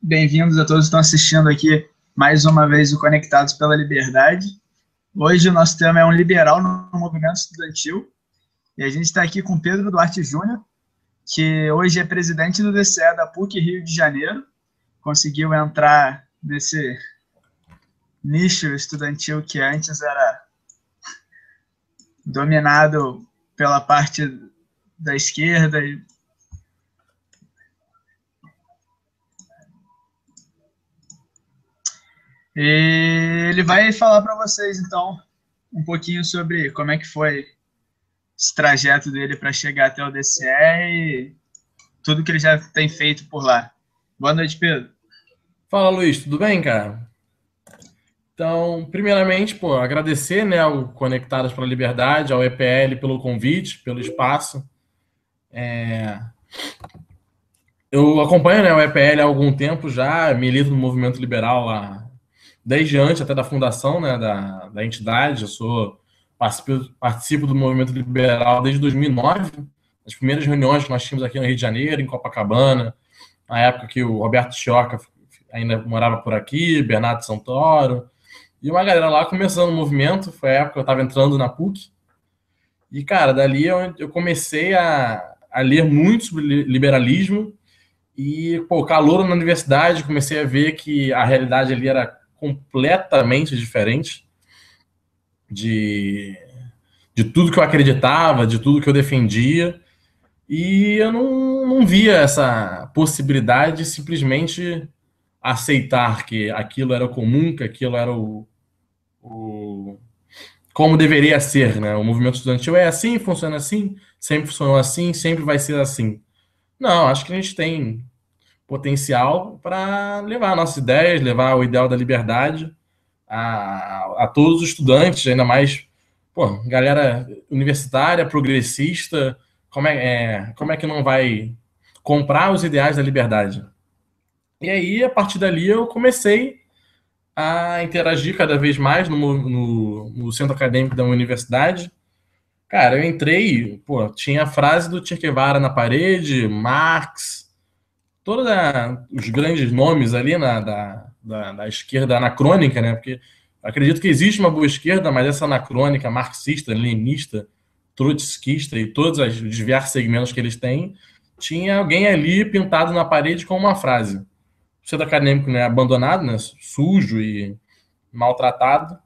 bem-vindos a todos que estão assistindo aqui mais uma vez o Conectados pela Liberdade. Hoje o nosso tema é um liberal no movimento estudantil e a gente está aqui com Pedro Duarte Júnior, que hoje é presidente do DCE da PUC Rio de Janeiro, conseguiu entrar nesse nicho estudantil que antes era dominado pela parte da esquerda e E ele vai falar para vocês, então, um pouquinho sobre como é que foi esse trajeto dele para chegar até o DCE e tudo que ele já tem feito por lá. Boa noite, Pedro. Fala, Luiz, tudo bem, cara? Então, primeiramente, pô, agradecer né, ao Conectados para a Liberdade, ao EPL pelo convite, pelo espaço. É... Eu acompanho né, o EPL há algum tempo já, milito no movimento liberal há desde antes até da fundação né, da, da entidade. Eu sou participo, participo do movimento liberal desde 2009, as primeiras reuniões que nós tínhamos aqui no Rio de Janeiro, em Copacabana, na época que o Roberto Chioca ainda morava por aqui, Bernardo Santoro, e uma galera lá começando o movimento, foi a época que eu estava entrando na PUC, e, cara, dali eu, eu comecei a, a ler muito sobre liberalismo, e, pô, calor na universidade, comecei a ver que a realidade ali era completamente diferente de, de tudo que eu acreditava, de tudo que eu defendia, e eu não, não via essa possibilidade de simplesmente aceitar que aquilo era comum, que aquilo era o, o como deveria ser, né? O movimento estudantil é assim, funciona assim, sempre funcionou assim, sempre vai ser assim. Não, acho que a gente tem potencial para levar nossas ideias, levar o ideal da liberdade a, a todos os estudantes, ainda mais pô, galera universitária, progressista, como é, é, como é que não vai comprar os ideais da liberdade? E aí, a partir dali, eu comecei a interagir cada vez mais no, no, no centro acadêmico da universidade. Cara, eu entrei, pô, tinha a frase do Che Guevara na parede, Marx, todos os grandes nomes ali na, da, da, da, esquerda anacrônica, né? Porque acredito que existe uma boa esquerda, mas essa anacrônica, marxista, leninista, trotskista e todos os diversos segmentos que eles têm, tinha alguém ali pintado na parede com uma frase. O centro acadêmico né, abandonado, né, sujo e maltratado.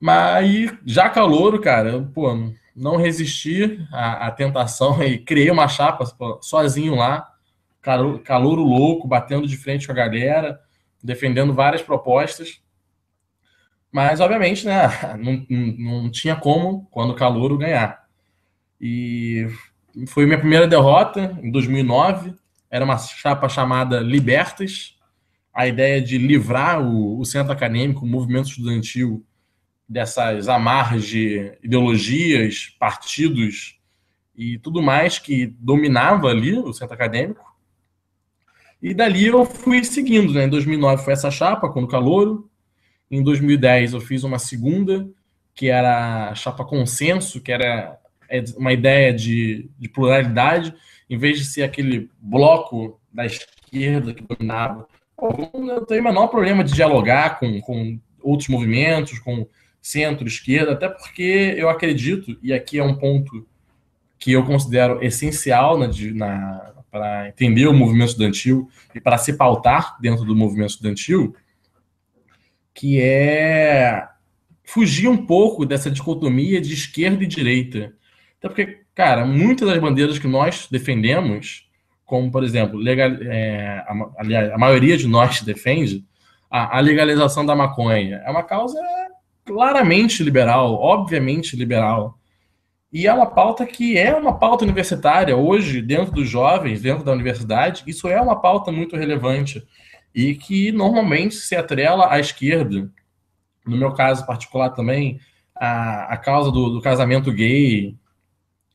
Mas já calouro, cara, eu, pô, não resisti à, à tentação e criei uma chapa pô, sozinho lá calouro louco, batendo de frente com a galera, defendendo várias propostas. Mas, obviamente, né, não, não, não tinha como, quando o calouro, ganhar. E foi minha primeira derrota, em 2009. Era uma chapa chamada Libertas. A ideia de livrar o, o centro acadêmico, o movimento estudantil, dessas amarras de ideologias, partidos e tudo mais que dominava ali o centro acadêmico. E dali eu fui seguindo, né? Em 2009 foi essa chapa, quando calouro. Em 2010 eu fiz uma segunda, que era a chapa consenso, que era é, uma ideia de, de pluralidade, em vez de ser aquele bloco da esquerda que dominava. Eu tenho o menor problema de dialogar com, com outros movimentos, com centro-esquerda, até porque eu acredito, e aqui é um ponto que eu considero essencial na, na, para entender o movimento estudantil e para se pautar dentro do movimento estudantil, que é fugir um pouco dessa dicotomia de esquerda e direita. Até porque, cara, muitas das bandeiras que nós defendemos, como, por exemplo, legal, é, a, a, maioria de nós defende, a, a legalização da maconha, é uma causa claramente liberal, obviamente liberal. E é uma pauta que é uma pauta universitária hoje, dentro dos jovens, dentro da universidade, isso é uma pauta muito relevante e que normalmente se atrela à esquerda. No meu caso particular também, a, a causa do, do casamento gay,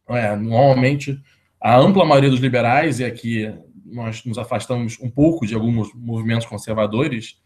é, normalmente a ampla maioria dos liberais, e aqui nós nos afastamos um pouco de alguns movimentos conservadores,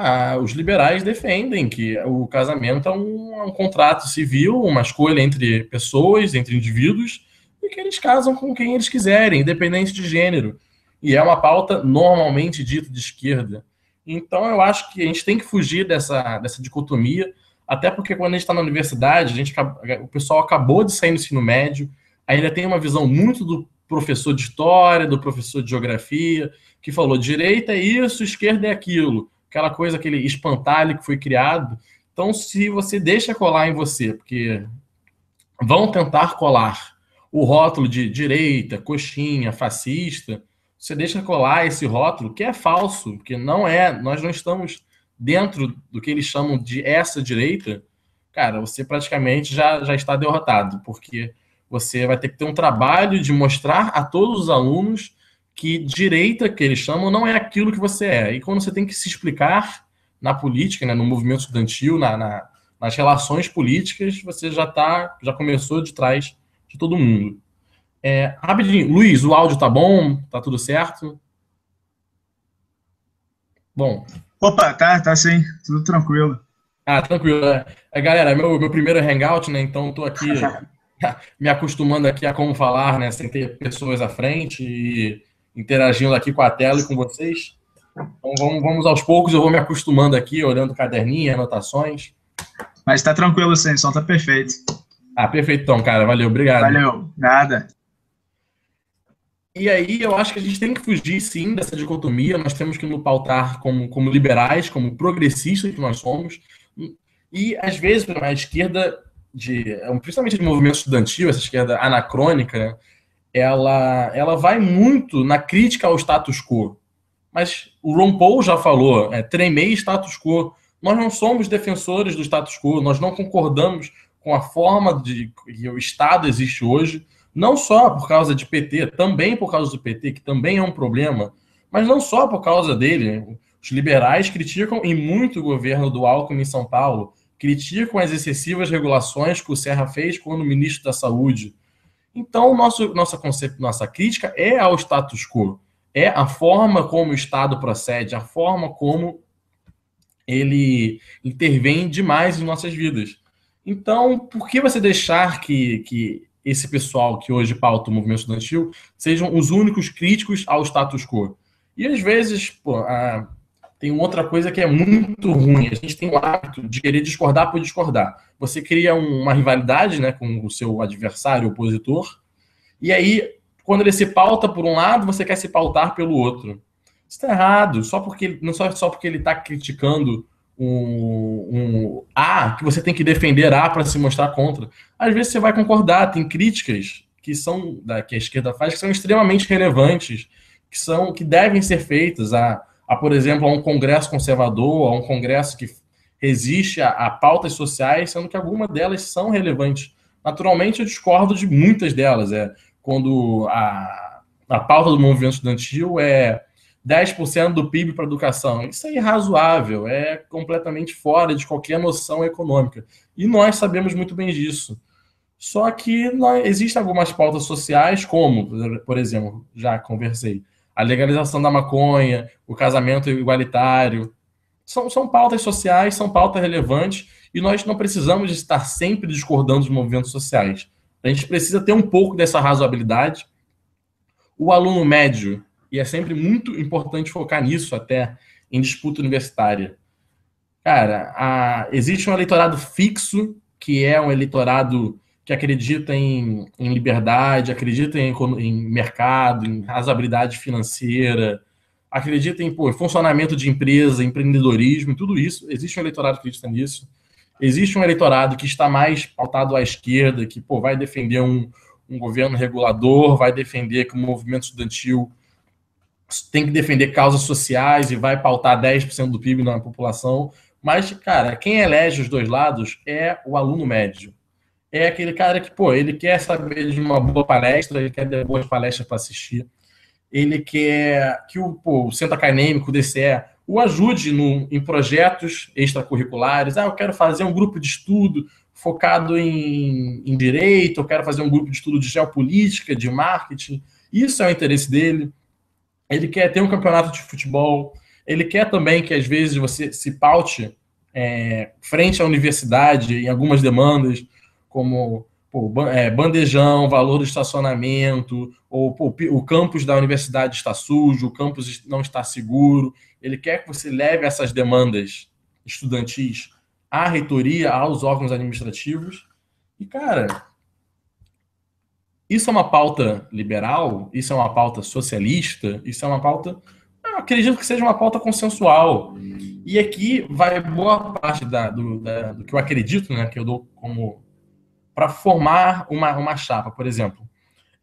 ah, os liberais defendem que o casamento é um, é um, contrato civil, uma escolha entre pessoas, entre indivíduos, e que eles casam com quem eles quiserem, independente de gênero. e é uma pauta normalmente dita de esquerda. Então, eu acho que a gente tem que fugir dessa, dessa dicotomia, até porque quando a gente está na universidade, a gente, o pessoal acabou de sair do ensino médio, ainda tem uma visão muito do professor de história, do professor de geografia, que falou direita é isso, esquerda é aquilo, aquela coisa, aquele espantalho que foi criado. Então, se você deixa colar em você, porque vão tentar colar o rótulo de direita, coxinha, fascista, você deixa colar esse rótulo que é falso, porque não é, nós não estamos dentro do que eles chamam de essa direita, cara, você praticamente já, já está derrotado, porque você vai ter que ter um trabalho de mostrar a todos os alunos que direita, que eles chamam, não é aquilo que você é. E quando você tem que se explicar na política, né, no movimento estudantil, na, na nas relações políticas, você já tá, já começou de trás de todo mundo. É, rapidinho, Luiz, o áudio tá bom? Tá tudo certo? Bom. Opa, tá, tá sim, tudo tranquilo. Ah, tranquilo. É, é galera, meu, meu primeiro hangout, né? Então tô aqui me acostumando aqui a como falar, né? Sem ter pessoas à frente e interagindo aqui com a tela e com vocês. Então vamos, vamos aos poucos, eu vou me acostumando aqui, olhando caderninho, anotações. Mas tá tranquilo, sim, o som tá perfeito. Ah, perfeitão, cara. Valeu, obrigado. Valeu, nada. E aí eu acho que a gente tem que fugir, sim, dessa dicotomia. Nós temos que nos pautar como, como liberais, como progressistas que nós somos. E, às vezes, a esquerda, de, principalmente de movimento estudantil, essa esquerda anacrônica, ela, ela vai muito na crítica ao status quo. Mas o Ron Paul já falou, é, tremei status quo. Nós não somos defensores do status quo, nós não concordamos com a forma de que o Estado existe hoje, não só por causa de PT, também por causa do PT, que também é um problema, mas não só por causa dele. Os liberais criticam e muito o governo do Alckmin em São Paulo, criticam as excessivas regulações que o Serra fez quando ministro da Saúde. Então, nosso, nossa, nossa crítica é ao status quo, é a forma como o Estado procede, a forma como ele intervém demais em nossas vidas. Então, por que você deixar que, que esse pessoal que hoje pauta o movimento estudantil sejam os únicos críticos ao status quo? E às vezes, pô, tem outra coisa que é muito ruim. A gente tem o hábito de querer discordar por discordar. Você cria uma rivalidade né, com o seu adversário, opositor, e aí, quando ele se pauta por um lado, você quer se pautar pelo outro. Isso está errado, só porque, não só, só porque ele está criticando um, um A que você tem que defender A para se mostrar contra. Às vezes você vai concordar, tem críticas que são da que a esquerda faz que são extremamente relevantes, que são que devem ser feitas a, a por exemplo, a um congresso conservador, a um congresso que resiste a, a pautas sociais, sendo que algumas delas são relevantes. Naturalmente, eu discordo de muitas delas. É quando a, a pauta do movimento estudantil é 10% do PIB para educação. Isso é irrazoável, é completamente fora de qualquer noção econômica. E nós sabemos muito bem disso. Só que existem algumas pautas sociais, como, por exemplo, já conversei, a legalização da maconha, o casamento igualitário. São, são pautas sociais, são pautas relevantes, e nós não precisamos estar sempre discordando dos movimentos sociais. A gente precisa ter um pouco dessa razoabilidade. O aluno médio, e é sempre muito importante focar nisso até em disputa universitária. Cara, a, existe um eleitorado fixo, que é um eleitorado que acredita em, em liberdade, acredita em, em, mercado, em razoabilidade financeira, acredita em pô, funcionamento de empresa, empreendedorismo, tudo isso. Existe um eleitorado que acredita nisso. Existe um eleitorado que está mais pautado à esquerda, que pô, vai defender um, um governo regulador, vai defender que o movimento estudantil tem que defender causas sociais e vai pautar 10% do PIB na população. Mas, cara, quem elege os dois lados é o aluno médio. É aquele cara que, pô, ele quer saber de uma boa palestra, ele quer ter boas palestras para assistir. Ele quer que o, pô, o centro acadêmico, o DCE, o ajude no, em projetos extracurriculares. Ah, eu quero fazer um grupo de estudo focado em, em direito, eu quero fazer um grupo de estudo de geopolítica, de marketing. Isso é o interesse dele ele quer ter um campeonato de futebol, ele quer também que às vezes você se paute é, frente à universidade em algumas demandas, como pô, é, bandejão, valor do estacionamento, ou pô, o campus da universidade está sujo, o campus não está seguro. Ele quer que você leve essas demandas estudantis à reitoria, aos órgãos administrativos. E, cara, isso é uma pauta liberal? Isso é uma pauta socialista? Isso é uma pauta. Eu acredito que seja uma pauta consensual. E aqui vai boa parte da, do, da, do que eu acredito, né, que eu dou como. Para formar uma, uma chapa, por exemplo.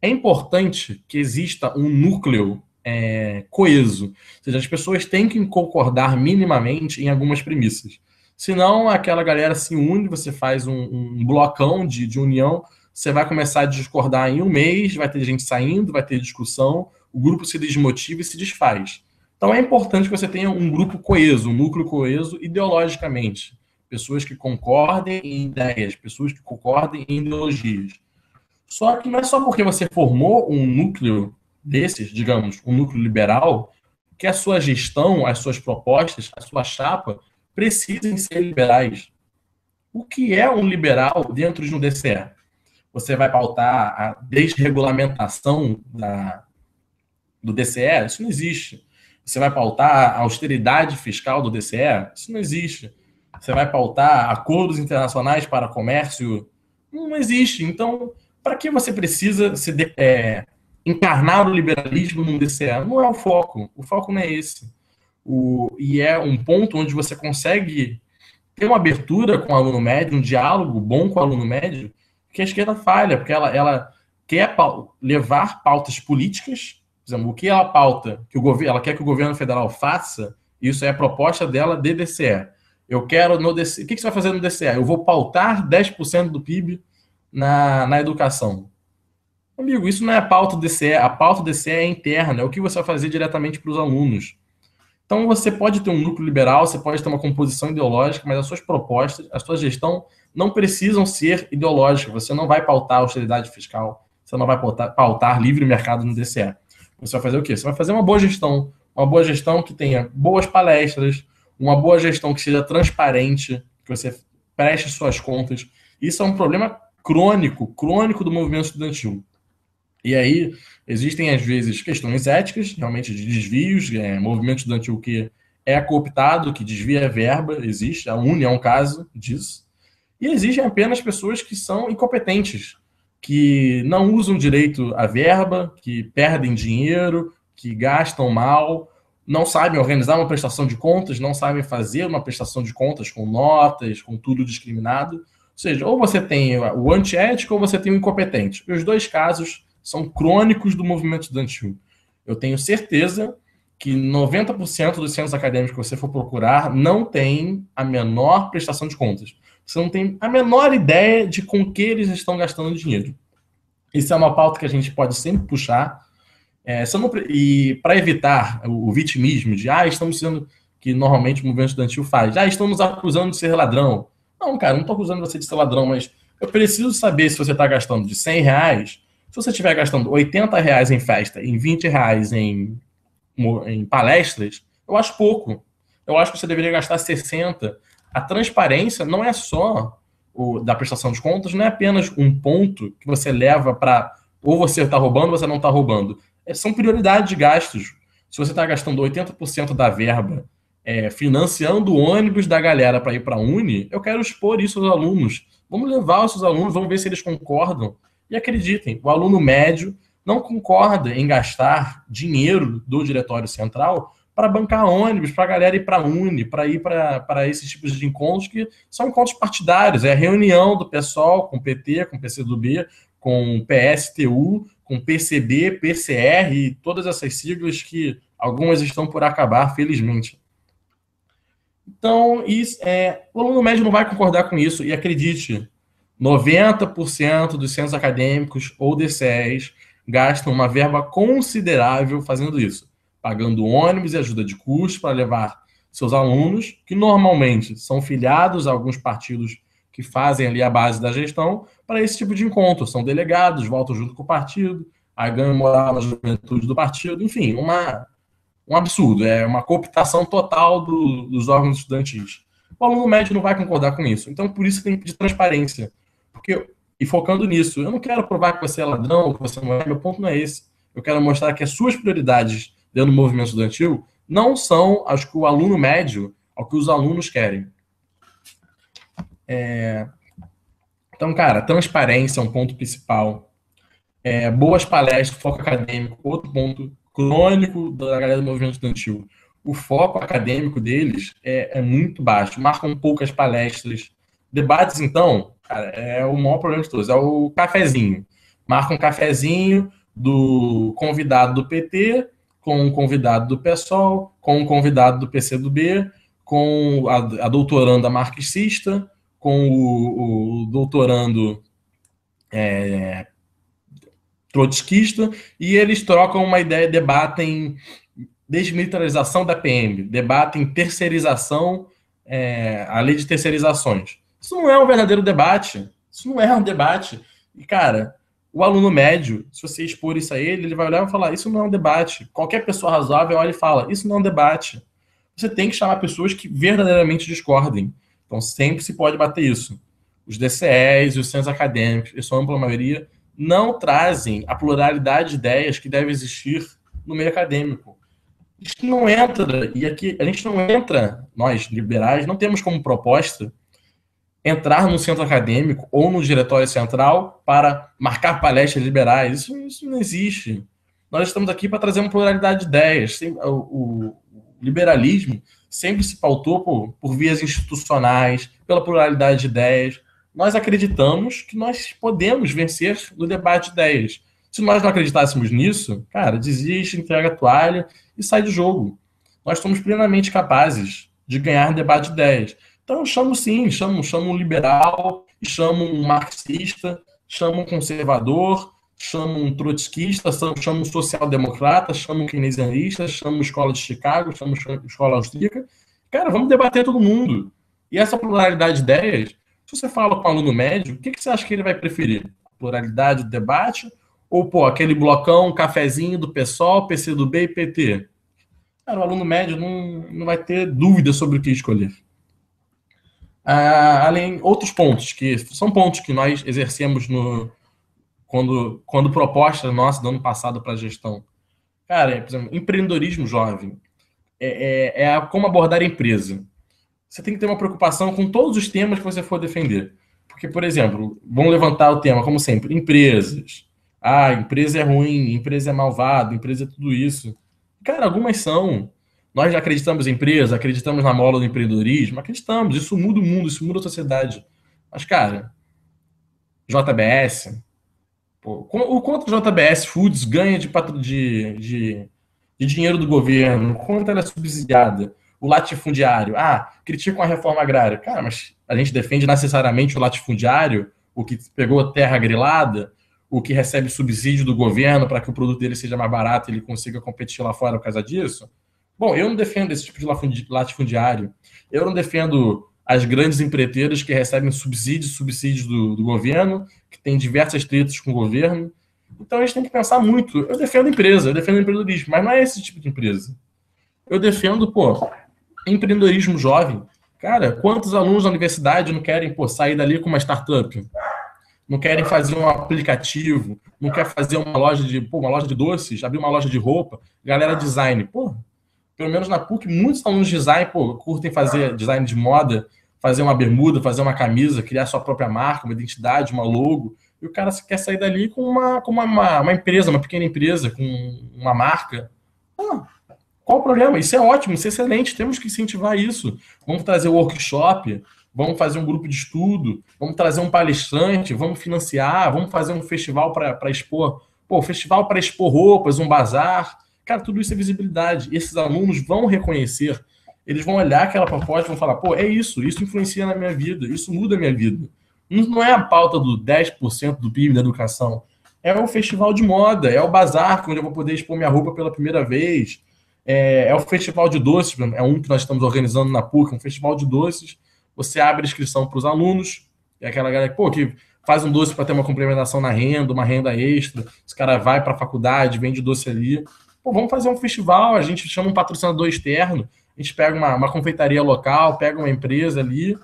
É importante que exista um núcleo é, coeso. Ou seja, as pessoas têm que concordar minimamente em algumas premissas. Senão, aquela galera se une, você faz um, um blocão de, de união você vai começar a discordar em um mês, vai ter gente saindo, vai ter discussão, o grupo se desmotiva e se desfaz. Então é importante que você tenha um grupo coeso, um núcleo coeso ideologicamente. Pessoas que concordem em ideias, pessoas que concordem em ideologias. Só que não é só porque você formou um núcleo desses, digamos, um núcleo liberal, que a sua gestão, as suas propostas, a sua chapa precisem ser liberais. O que é um liberal dentro de um DCE? você vai pautar a desregulamentação da, do DCE, isso não existe. Você vai pautar a austeridade fiscal do DCE, isso não existe. Você vai pautar acordos internacionais para comércio, não existe. Então, para que você precisa se de, é, encarnar o liberalismo no DCE? Não é o foco. O foco não é esse. O, e é um ponto onde você consegue ter uma abertura com o aluno médio, um diálogo bom com o aluno médio, que a esquerda falha, porque ela, ela quer levar pautas políticas, por exemplo, o que ela pauta, que o ela quer que o governo federal faça, isso é a proposta dela de DCE. Eu quero no DCE. O que você vai fazer no DCE? Eu vou pautar 10% do PIB na, na educação. Amigo, isso não é a pauta DCE. A pauta DCE é interna, é o que você vai fazer diretamente para os alunos. Então você pode ter um núcleo liberal, você pode ter uma composição ideológica, mas as suas propostas, a sua gestão não precisam ser ideológicas. Você não vai pautar austeridade fiscal, você não vai pautar, pautar livre mercado no DCE. Você vai fazer o quê? Você vai fazer uma boa gestão, uma boa gestão que tenha boas palestras, uma boa gestão que seja transparente, que você preste suas contas. Isso é um problema crônico, crônico do movimento estudantil. E aí existem, às vezes, questões éticas, realmente de desvios, é, movimento estudantil que é cooptado, que desvia a verba, existe, a UNE é um caso disso. E existem apenas pessoas que são incompetentes, que não usam direito a verba, que perdem dinheiro, que gastam mal, não sabem organizar uma prestação de contas, não sabem fazer uma prestação de contas com notas, com tudo discriminado. Ou seja, ou você tem o antiético ou você tem o incompetente. Os dois casos são crônicos do movimento estudantil. Eu tenho certeza que 90% dos centros acadêmicos que você for procurar não tem a menor prestação de contas. Você não tem a menor ideia de com que eles estão gastando dinheiro. Isso é uma pauta que a gente pode sempre puxar. É, não, e para evitar o, o, vitimismo de, ah, estamos sendo, que normalmente o movimento estudantil faz, ah, estamos acusando de ser ladrão. Não, cara, não estou acusando você de ser ladrão, mas eu preciso saber se você está gastando de 100 reais, se você estiver gastando 80 reais em festa e 20 reais em, em palestras, eu acho pouco. Eu acho que você deveria gastar 60 a transparência não é só o da prestação de contas, não é apenas um ponto que você leva para ou você está roubando ou você não está roubando. É, são prioridades de gastos. Se você está gastando 80% da verba é, financiando o ônibus da galera para ir para a Uni, eu quero expor isso aos alunos. Vamos levar os seus alunos, vamos ver se eles concordam. E acreditem, o aluno médio não concorda em gastar dinheiro do diretório central para bancar ônibus, para a galera ir para a Uni, para ir para esses tipos de encontros que são encontros partidários. É reunião do pessoal com PT, com PCdoB, com PSTU, com PCB, PCR e todas essas siglas que algumas estão por acabar, felizmente. Então, isso, é, o aluno médio não vai concordar com isso, e acredite, 90% dos centros acadêmicos ou DCEs gastam uma verba considerável fazendo isso pagando ônibus e ajuda de custo para levar seus alunos, que normalmente são filiados a alguns partidos que fazem ali a base da gestão, para esse tipo de encontro. São delegados, voltam junto com o partido, aí ganham moral na juventude do partido, enfim, uma, um absurdo, é uma cooptação total do, dos órgãos estudantis. O aluno médio não vai concordar com isso. Então, por isso tem que pedir transparência. Porque e focando nisso. Eu não quero provar que você é ladrão, que você não é, meu ponto não é esse. Eu quero mostrar que as suas prioridades dentro do movimento estudantil não são as que o aluno médio, ao que os alunos querem. É... Então, cara, transparência é um ponto principal. É, boas palestras, foco acadêmico, outro ponto crônico da galera do movimento estudantil. O foco acadêmico deles é, é muito baixo, marcam poucas palestras. Debates, então, cara, é o maior problema de todos, é o cafezinho. Marca um cafezinho do convidado do PT, com um convidado do PSOL, com um convidado do PCdoB, com a, a doutoranda marxista, com o, o doutorando é, trotskista, e eles trocam uma ideia, debatem desmilitarização da PM, debatem terceirização, é, a lei de terceirizações. Isso não é um verdadeiro debate. Isso não é um debate. E, cara, o aluno médio, se você expor isso a ele, ele vai olhar e falar: Isso não é um debate. Qualquer pessoa razoável olha e fala: Isso não é um debate. Você tem que chamar pessoas que verdadeiramente discordem. Então, sempre se pode bater isso. Os DCEs e os centros acadêmicos, em sua ampla maioria, não trazem a pluralidade de ideias que deve existir no meio acadêmico. A gente não entra, e aqui a gente não entra, nós liberais, não temos como proposta entrar no centro acadêmico ou no diretório central para marcar palestras liberais. Isso, isso não existe. Nós estamos aqui para trazer uma pluralidade de ideias. O, o, liberalismo sempre se pautou por, por vias institucionais, pela pluralidade de ideias. Nós acreditamos que nós podemos vencer no debate de ideias. Se nós não acreditássemos nisso, cara, desiste, entrega a toalha e sai do jogo. Nós somos plenamente capazes de ganhar debate de ideias. Então eu chamo sim, chamo, chamo um liberal, chamo um marxista, chamo um conservador, chamo um trotskista, chamo um social-democrata, chamo um keynesianista, chamo escola de Chicago, chamo escola austríaca. Cara, vamos debater todo mundo. E essa pluralidade de ideias, se você fala com um aluno médio, o que, que você acha que ele vai preferir? Pluralidade do debate? Ou, pô, aquele blocão, cafezinho do PSOL, PCdoB e PT? Cara, o aluno médio não, não vai ter dúvida sobre o que escolher. Ah, além outros pontos que são pontos que nós exercemos no quando quando proposta nossa do ano passado para a gestão. Cara, por exemplo, empreendedorismo jovem é, é, é como abordar a empresa. Você tem que ter uma preocupação com todos os temas que você for defender. Porque, por exemplo, vamos levantar o tema, como sempre, empresas. Ah, empresa é ruim, empresa é malvado, empresa é tudo isso. Cara, algumas são. Nós já acreditamos em empresa, acreditamos na mola do empreendedorismo, acreditamos, isso muda o mundo, isso muda a sociedade. Mas, cara, JBS, o quanto a JBS Foods ganha de, de, de, de dinheiro do governo, quanto ela é subsidiada, o latifundiário, ah, criticam a reforma agrária. Cara, mas a gente defende necessariamente o latifundiário, o que pegou terra grilada, o que recebe subsídio do governo para que o produto dele seja mais barato e ele consiga competir lá fora por causa disso? Bom, eu não defendo esse tipo de latifundiário. Eu não defendo as grandes empreiteiras que recebem subsídios, subsídios do, do governo, que tem diversas tretas com o governo. Então a gente tem que pensar muito. Eu defendo empresa, eu defendo empreendedorismo, mas não é esse tipo de empresa. Eu defendo, pô, empreendedorismo jovem. Cara, quantos alunos da universidade não querem pô, sair dali com uma startup? Não querem fazer um aplicativo, não quer fazer uma loja de, pô, uma loja de doces, abrir uma loja de roupa, galera design. Pô, pelo menos na PUC, muitos alunos de design pô, curtem fazer design de moda, fazer uma bermuda, fazer uma camisa, criar sua própria marca, uma identidade, uma logo. E o cara quer sair dali com uma, com uma, uma, uma empresa, uma pequena empresa, com uma marca. Ah, qual o problema? Isso é ótimo, isso é excelente, temos que incentivar isso. Vamos trazer workshop, vamos fazer um grupo de estudo, vamos trazer um palestrante, vamos financiar, vamos fazer um festival para expor. Pô, festival para expor roupas, um bazar Cara, tudo isso é visibilidade. Esses alunos vão reconhecer, eles vão olhar aquela proposta e vão falar: pô, é isso, isso influencia na minha vida, isso muda a minha vida. Não é a pauta do 10% do PIB da educação. É o festival de moda, é o bazar, onde eu vou poder expor minha roupa pela primeira vez. É, é o festival de doces, é um que nós estamos organizando na PUC, um festival de doces. Você abre inscrição para os alunos, é aquela galera pô, que faz um doce para ter uma complementação na renda, uma renda extra. Esse cara vai para a faculdade, vende doce ali. Pô, vamos fazer um festival, a gente chama um patrocinador externo, a gente pega uma, uma confeitaria local, pega uma empresa ali,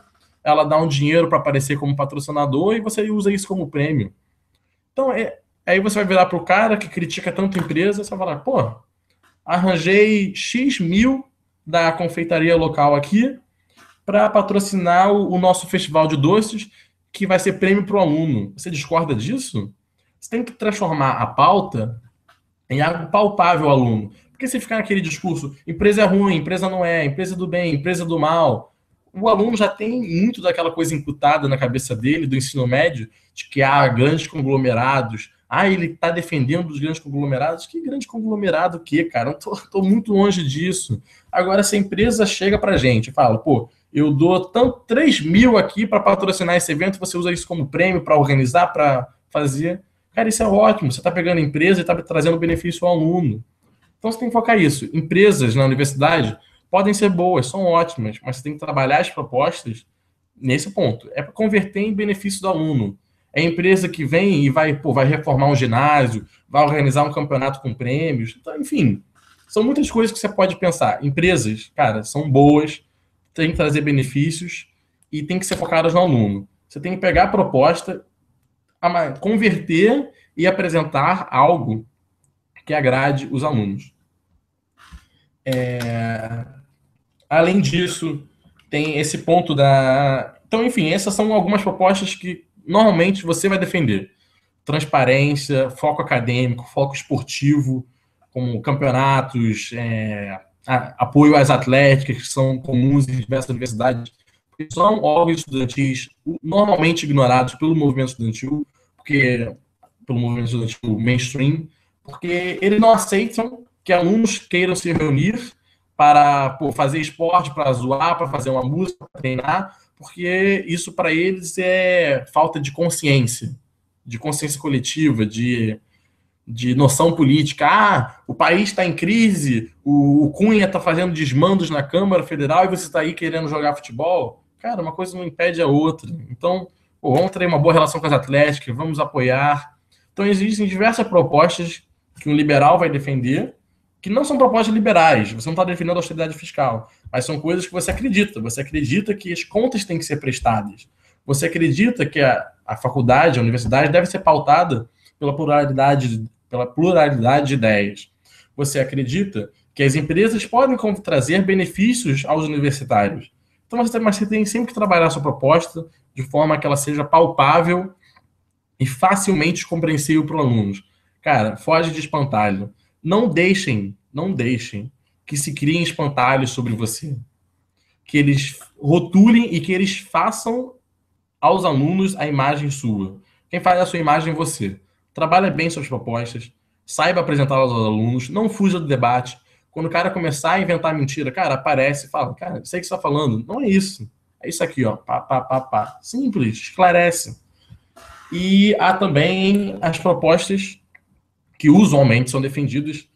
ela dá um dinheiro para aparecer como patrocinador e você usa isso como prêmio. Então, é, aí você vai virar para o cara que critica tanto a empresa, você vai falar, pô, arranjei X mil da confeitaria local aqui para patrocinar o, o, nosso festival de doces, que vai ser prêmio para o aluno. Você discorda disso? Você tem que transformar a pauta em algo palpável ao aluno. Porque se ficar naquele discurso, empresa é ruim, empresa não é, empresa do bem, empresa do mal, o aluno já tem muito daquela coisa imputada na cabeça dele, do ensino médio, de que há grandes conglomerados, ah, ele está defendendo os grandes conglomerados. Que grande conglomerado o quê, cara? Eu tô, muito longe disso. Agora, se a empresa chega para a gente e fala, pô, eu dou tanto 3 mil aqui para patrocinar esse evento, você usa isso como prêmio para organizar, para fazer. Cara, isso é ótimo. Você está pegando empresa e está trazendo benefício ao aluno. Então você tem que focar isso. Empresas na universidade podem ser boas, são ótimas, mas você tem que trabalhar as propostas nesse ponto. É para converter em benefício do aluno. É empresa que vem e vai, pô, vai reformar um ginásio, vai organizar um campeonato com prêmios. Então, enfim, são muitas coisas que você pode pensar. Empresas, cara, são boas, têm que trazer benefícios e tem que ser focadas no aluno. Você tem que pegar a proposta, converter e apresentar algo que agrade os alunos. É... Além disso, tem esse ponto da. Então, enfim, essas são algumas propostas que normalmente você vai defender. Transparência, foco acadêmico, foco esportivo, como campeonatos, é... apoio às atléticas, que são comuns em diversas universidades, são órgãos estudantis normalmente ignorados pelo movimento estudantil, porque pelo movimento estudantil mainstream, porque eles não aceitam que alunos queiram se reunir para pô, fazer esporte, para zoar, para fazer uma música, para treinar, porque isso para eles é falta de consciência, de consciência coletiva, de, de noção política. Ah, o país está em crise, o, o Cunha está fazendo desmandos na Câmara Federal e você está aí querendo jogar futebol. Cara, uma coisa não impede a outra. Então, pô, vamos ter uma boa relação com as atléticas, vamos apoiar. Então, existem diversas propostas que um liberal vai defender, que não são propostas liberais. Você não está defendendo a austeridade fiscal, mas são coisas que você acredita. Você acredita que as contas têm que ser prestadas. Você acredita que a, a faculdade, a universidade deve ser pautada pela pluralidade, pela pluralidade de ideias. Você acredita que as empresas podem trazer benefícios aos universitários. Então você mas você tem sempre que trabalhar a sua proposta de forma que ela seja palpável e facilmente compreensível para os alunos. Cara, foge de espantalho. Não deixem, não deixem que se criem espantalhos sobre você. Que eles rotulem e que eles façam aos alunos a imagem sua. Quem faz a sua imagem é você. Trabalhe bem suas propostas, saiba apresentá-las aos alunos, não fuja do debate. Quando o cara começar a inventar mentira, cara, aparece e fala, cara, sei o que você está falando. Não é isso. É isso aqui, ó. Pá, pá, pá, pá. Simples, esclarece. E há também as propostas que usualmente são defendidos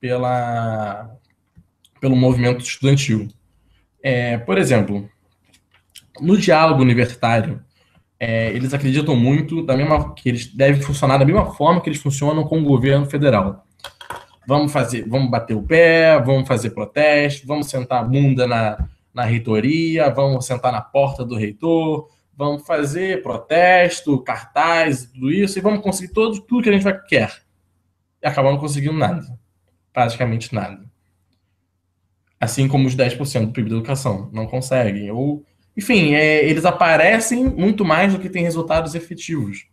pela, pelo movimento estudantil. É, por exemplo, no diálogo universitário, é, eles acreditam muito da mesma que eles devem funcionar da mesma forma que eles funcionam com o governo federal. Vamos fazer, vamos bater o pé, vamos fazer protesto, vamos sentar a bunda na, na reitoria, vamos sentar na porta do reitor, vamos fazer protesto, cartaz, tudo isso, e vamos conseguir todo, tudo que a gente vai, quer. E acabamos conseguindo nada. Praticamente nada. Assim como os 10% do PIB da educação. Não conseguem. Ou, enfim, é, eles aparecem muito mais do que têm resultados efetivos.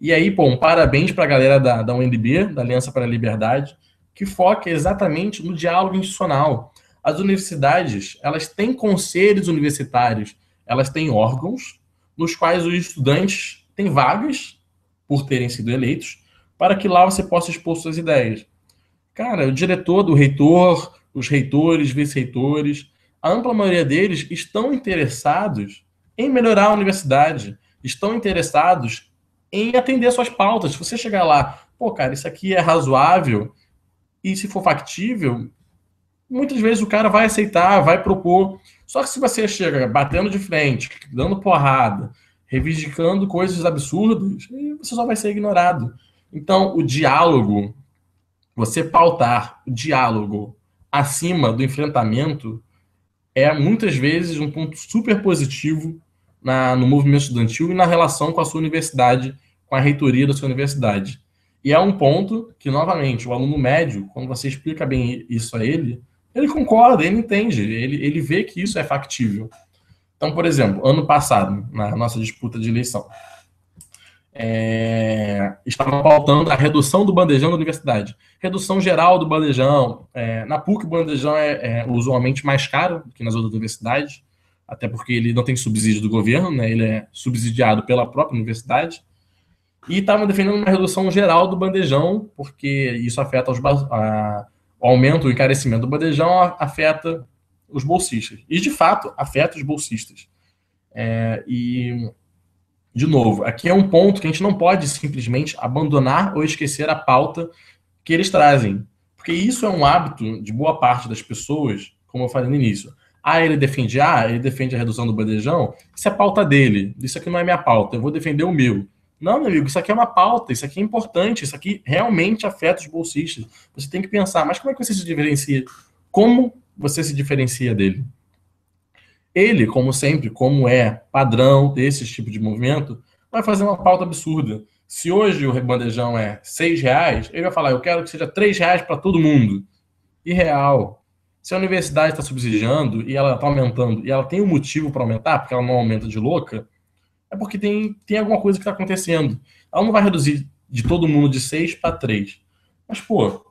E aí, pô, um parabéns para a galera da, da UNB, da Aliança para a Liberdade, que foca exatamente no diálogo institucional. As universidades, elas têm conselhos universitários, elas têm órgãos nos quais os estudantes têm vagas por terem sido eleitos, para que lá você possa expor suas ideias. Cara, o diretor do reitor, os reitores, vice-reitores, a ampla maioria deles estão interessados em melhorar a universidade, estão interessados em atender suas pautas. Se você chegar lá, pô, cara, isso aqui é razoável, e se for factível, muitas vezes o cara vai aceitar, vai propor. Só que se você chega batendo de frente, dando porrada, reivindicando coisas absurdas, você só vai ser ignorado. Então, o diálogo, você pautar o diálogo acima do enfrentamento, é muitas vezes um ponto super positivo na, no movimento estudantil e na relação com a sua universidade, com a reitoria da sua universidade. E é um ponto que, novamente, o aluno médio, quando você explica bem isso a ele, ele concorda, ele entende, ele, ele vê que isso é factível. Então, por exemplo, ano passado, na nossa disputa de eleição, é, estava pautando a redução do bandejão da universidade. Redução geral do bandejão. É, na PUC, o bandejão é, é, usualmente mais caro do que nas outras universidades, até porque ele não tem subsídio do governo, né, ele é subsidiado pela própria universidade. E estavam defendendo uma redução geral do bandejão, porque isso afeta os, a, o aumento, o encarecimento do bandejão afeta os bolsistas. E, de fato, afeta os bolsistas. É, e de novo, aqui é um ponto que a gente não pode simplesmente abandonar ou esquecer a pauta que eles trazem. Porque isso é um hábito de boa parte das pessoas, como eu falei no início. Ah, ele defende A, ele defende a redução do bandejão. Isso é pauta dele. Isso aqui não é minha pauta. Eu vou defender o meu. Não, meu amigo, isso aqui é uma pauta, isso aqui é importante, isso aqui realmente afeta os bolsistas. Você tem que pensar, mas como é que você se diferencia? Como você se diferencia dele? Ele, como sempre, como é padrão desse tipo de movimento, vai fazer uma pauta absurda. Se hoje o rebandejão é seis reais, ele vai falar, eu quero que seja três reais para todo mundo. Irreal. Se a universidade está subsidiando e ela está aumentando, e ela tem um motivo para aumentar, porque ela não aumenta de louca, é porque tem, tem alguma coisa que está acontecendo. Ela não vai reduzir de todo mundo de seis para três. Mas, pô,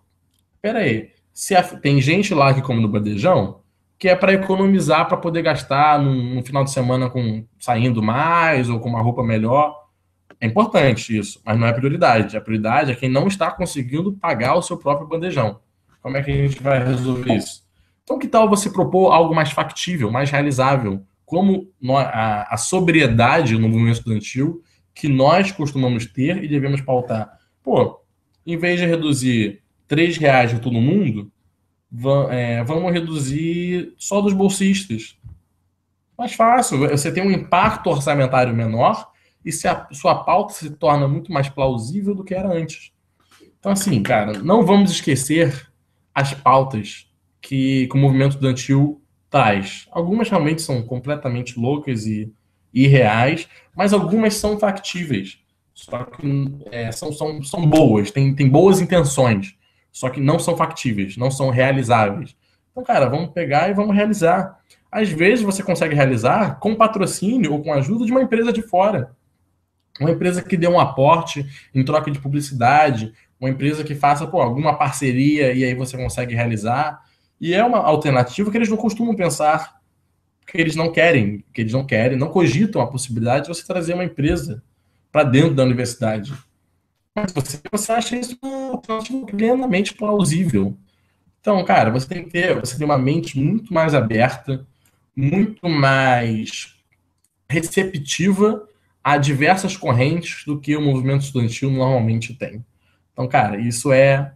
pera aí. Se a, tem gente lá que come no bandejão, que é para economizar para poder gastar num, final de semana com saindo mais ou com uma roupa melhor. É importante isso, mas não é prioridade. A prioridade é quem não está conseguindo pagar o seu próprio bandejão. Como é que a gente vai resolver isso? Então, que tal você propor algo mais factível, mais realizável, como a, a sobriedade no movimento estudantil que nós costumamos ter e devemos pautar? Pô, em vez de reduzir três reais de todo mundo, é, vamos reduzir só dos bolsistas. Mais fácil, você tem um impacto orçamentário menor e se a sua pauta se torna muito mais plausível do que era antes. Então, assim, cara, não vamos esquecer as pautas que, que o movimento estudantil traz. Algumas realmente são completamente loucas e irreais, mas algumas são factíveis. Só que é, são, são, são boas, tem, tem boas intenções só que não são factíveis, não são realizáveis. Então, cara, vamos pegar e vamos realizar. Às vezes você consegue realizar com patrocínio ou com ajuda de uma empresa de fora. Uma empresa que dê um aporte em troca de publicidade, uma empresa que faça pô, alguma parceria e aí você consegue realizar. E é uma alternativa que eles não costumam pensar, que eles não querem, que eles não querem, não cogitam a possibilidade de você trazer uma empresa para dentro da universidade. Mas você, você acha isso plenamente plausível. Então, cara, você tem que ter, você tem uma mente muito mais aberta, muito mais receptiva a diversas correntes do que o movimento estudantil normalmente tem. Então, cara, isso é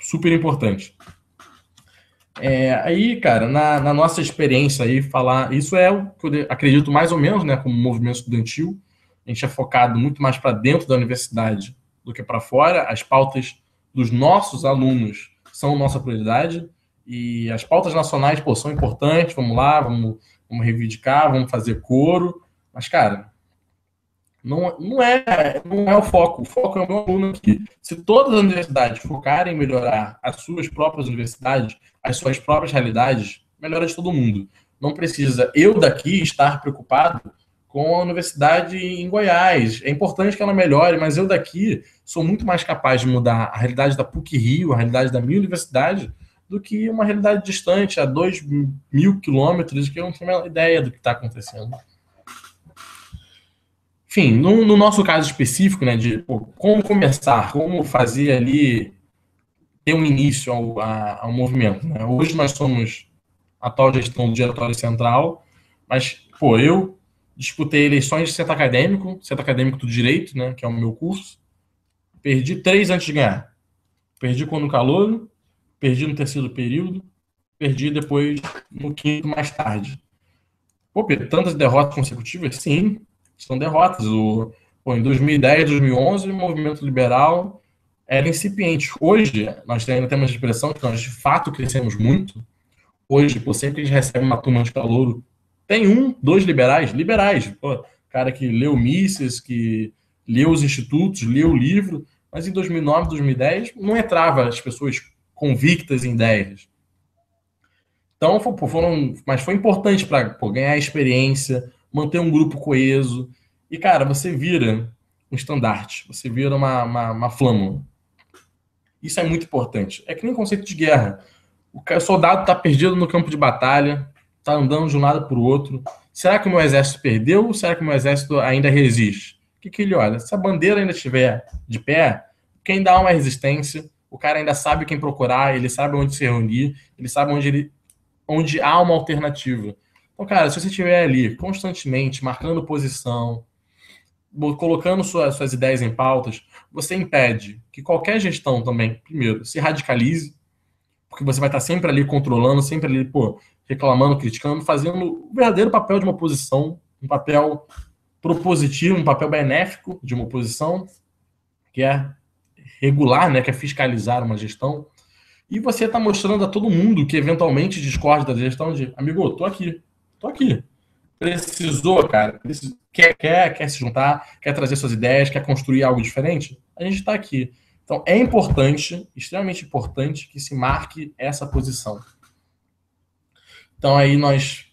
super importante. É, aí, cara, na, na, nossa experiência aí, falar, isso é o que eu acredito mais ou menos, né, como movimento estudantil, a gente é focado muito mais para dentro da universidade do que para fora. As pautas dos nossos alunos são nossa prioridade e as pautas nacionais, pô, são importantes. Vamos lá, vamos, vamos reivindicar, vamos fazer coro. Mas, cara, não, não, é, não é o foco. O foco é o meu aluno aqui. Se todas as universidades focarem em melhorar as suas próprias universidades, as suas próprias realidades, melhora de todo mundo. Não precisa eu daqui estar preocupado com a universidade em Goiás. É importante que ela melhore, mas eu daqui sou muito mais capaz de mudar a realidade da PUC Rio, a realidade da minha universidade, do que uma realidade distante, a dois mil quilômetros, que eu não tenho a ideia do que está acontecendo. Enfim, no, no, nosso caso específico, né, de pô, como começar, como fazer ali, ter um início ao, a, ao movimento. Né? Hoje nós somos a atual gestão do Diretório Central, mas, pô, eu disputei eleições de centro acadêmico, centro acadêmico do direito, né, que é o meu curso. Perdi três antes de ganhar. Perdi quando calor, perdi no terceiro período, perdi depois no quinto mais tarde. Pô, tantas derrotas consecutivas? Sim, são derrotas. O, pô, em 2010, 2011, o movimento liberal era incipiente. Hoje, nós ainda temos a expressão que nós de fato crescemos muito. Hoje, por sempre a gente recebe uma turma de calor tem um, dois liberais, liberais. Pô, cara que leu Mises, que leu os institutos, leu o livro, mas em 2009, 2010 não entrava as pessoas convictas em ideias. Então, foram, mas foi importante para ganhar experiência, manter um grupo coeso. E, cara, você vira um estandarte, você vira uma, uma, uma flâmula. Isso é muito importante. É que nem conceito de guerra. O soldado está perdido no campo de batalha, está andando de um lado para o outro. Será que o meu exército perdeu ou será que o meu exército ainda resiste? O que, que ele olha? Se a bandeira ainda estiver de pé, quem dá uma resistência, o cara ainda sabe quem procurar, ele sabe onde se reunir, ele sabe onde, ele, onde há uma alternativa. Então, cara, se você estiver ali constantemente marcando posição, colocando suas, suas ideias em pautas, você impede que qualquer gestão também, primeiro, se radicalize, porque você vai estar sempre ali controlando, sempre ali, pô, reclamando, criticando, fazendo o verdadeiro papel de uma oposição, um papel propositivo, um papel benéfico de uma oposição, que é regular, né, que é fiscalizar uma gestão. E você está mostrando a todo mundo que eventualmente discorda da gestão de, amigo, tô aqui, tô aqui. Precisou, cara, quer, quer, quer se juntar, quer trazer suas ideias, quer construir algo diferente? A gente está aqui. Então é importante, extremamente importante, que se marque essa posição. Então aí nós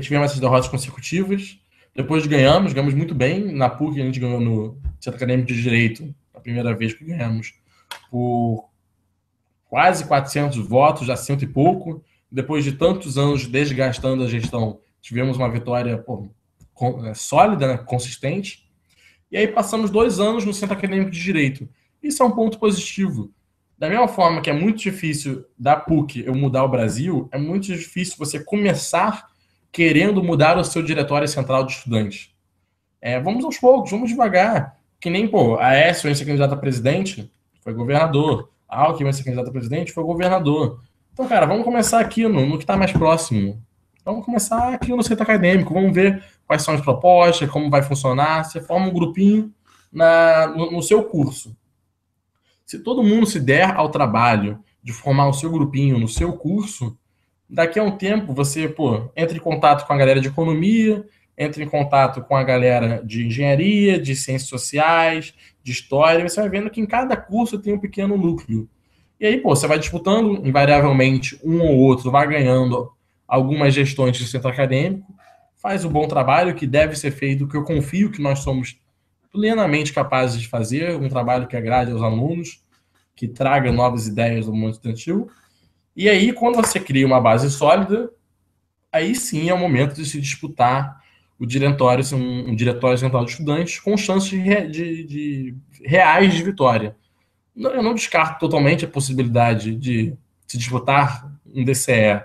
tivemos essas derrotas consecutivas. Depois ganhamos, ganhamos muito bem. Na PUC a gente ganhou no Centro Acadêmico de Direito, a primeira vez que ganhamos, por quase 400 votos, já cento e pouco. Depois de tantos anos desgastando a gestão, tivemos uma vitória pô, é, sólida, né, consistente. E aí passamos dois anos no Centro Acadêmico de Direito. Isso é um ponto positivo. Da mesma forma que é muito difícil da PUC eu mudar o Brasil, é muito difícil você começar querendo mudar o seu diretório central de estudantes. É, vamos aos poucos, vamos devagar. Que nem, pô, a Aécio vai ser candidata a presidente, foi governador. A Alckmin vai ser candidata a presidente, foi governador. Então, cara, vamos começar aqui no, no que está mais próximo. Vamos começar aqui no centro acadêmico, vamos ver quais são as propostas, como vai funcionar. Você forma um grupinho na, no, no seu curso. Se todo mundo se der ao trabalho de formar o seu grupinho no seu curso, daqui a um tempo você, pô, entra em contato com a galera de economia, entra em contato com a galera de engenharia, de ciências sociais, de história, você vai vendo que em cada curso tem um pequeno núcleo. E aí, pô, você vai disputando, invariavelmente, um ou outro vai ganhando algumas gestões de centro acadêmico, faz o bom trabalho que deve ser feito, que eu confio que nós somos plenamente capazes de fazer, um trabalho que agrade aos alunos, que traga novas ideias do mundo estudantil. E aí, quando você cria uma base sólida, aí sim é o momento de se disputar o diretório, um, um diretório central de estudantes com chances de, de, de, reais de vitória. Eu não descarto totalmente a possibilidade de se disputar um DCE,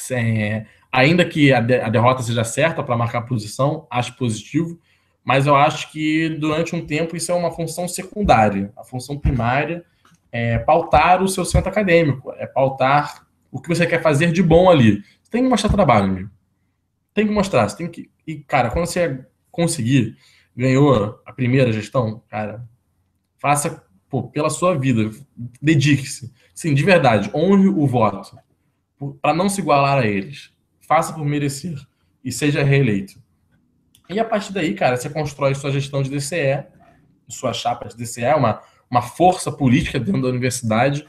sem, ainda que a, de, a derrota seja certa para marcar posição, acho positivo, mas eu acho que durante um tempo isso é uma função secundária. A função primária é pautar o seu centro acadêmico, é pautar o que você quer fazer de bom ali. Você tem que mostrar trabalho, amigo. Tem que mostrar, tem que. E, cara, quando você conseguir, ganhou a primeira gestão, cara, faça pô, pela sua vida, dedique-se. Sim, de verdade, honre o voto para não se igualar a eles. Faça por merecer e seja reeleito. E a partir daí, cara, você constrói sua gestão de DCE, sua chapa de DCE, uma, uma força política dentro da universidade.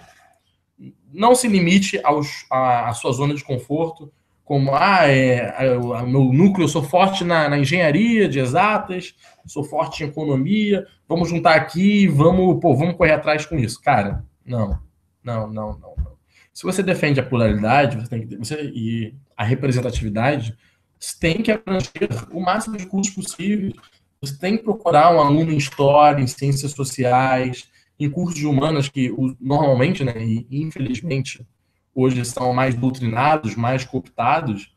Não se limite aos, à, à sua zona de conforto, como, ah, é, o meu núcleo, eu sou forte na, na, engenharia de exatas, sou forte em economia, vamos juntar aqui, vamos, pô, vamos correr atrás com isso. Cara, não, não, não, não. não. Se você defende a pluralidade você tem que, você, e a representatividade, você tem que abranger o máximo de cursos possíveis. Você tem que procurar um aluno em história, em ciências sociais, em cursos de humanas que normalmente, né, e infelizmente, hoje são mais doutrinados, mais cooptados.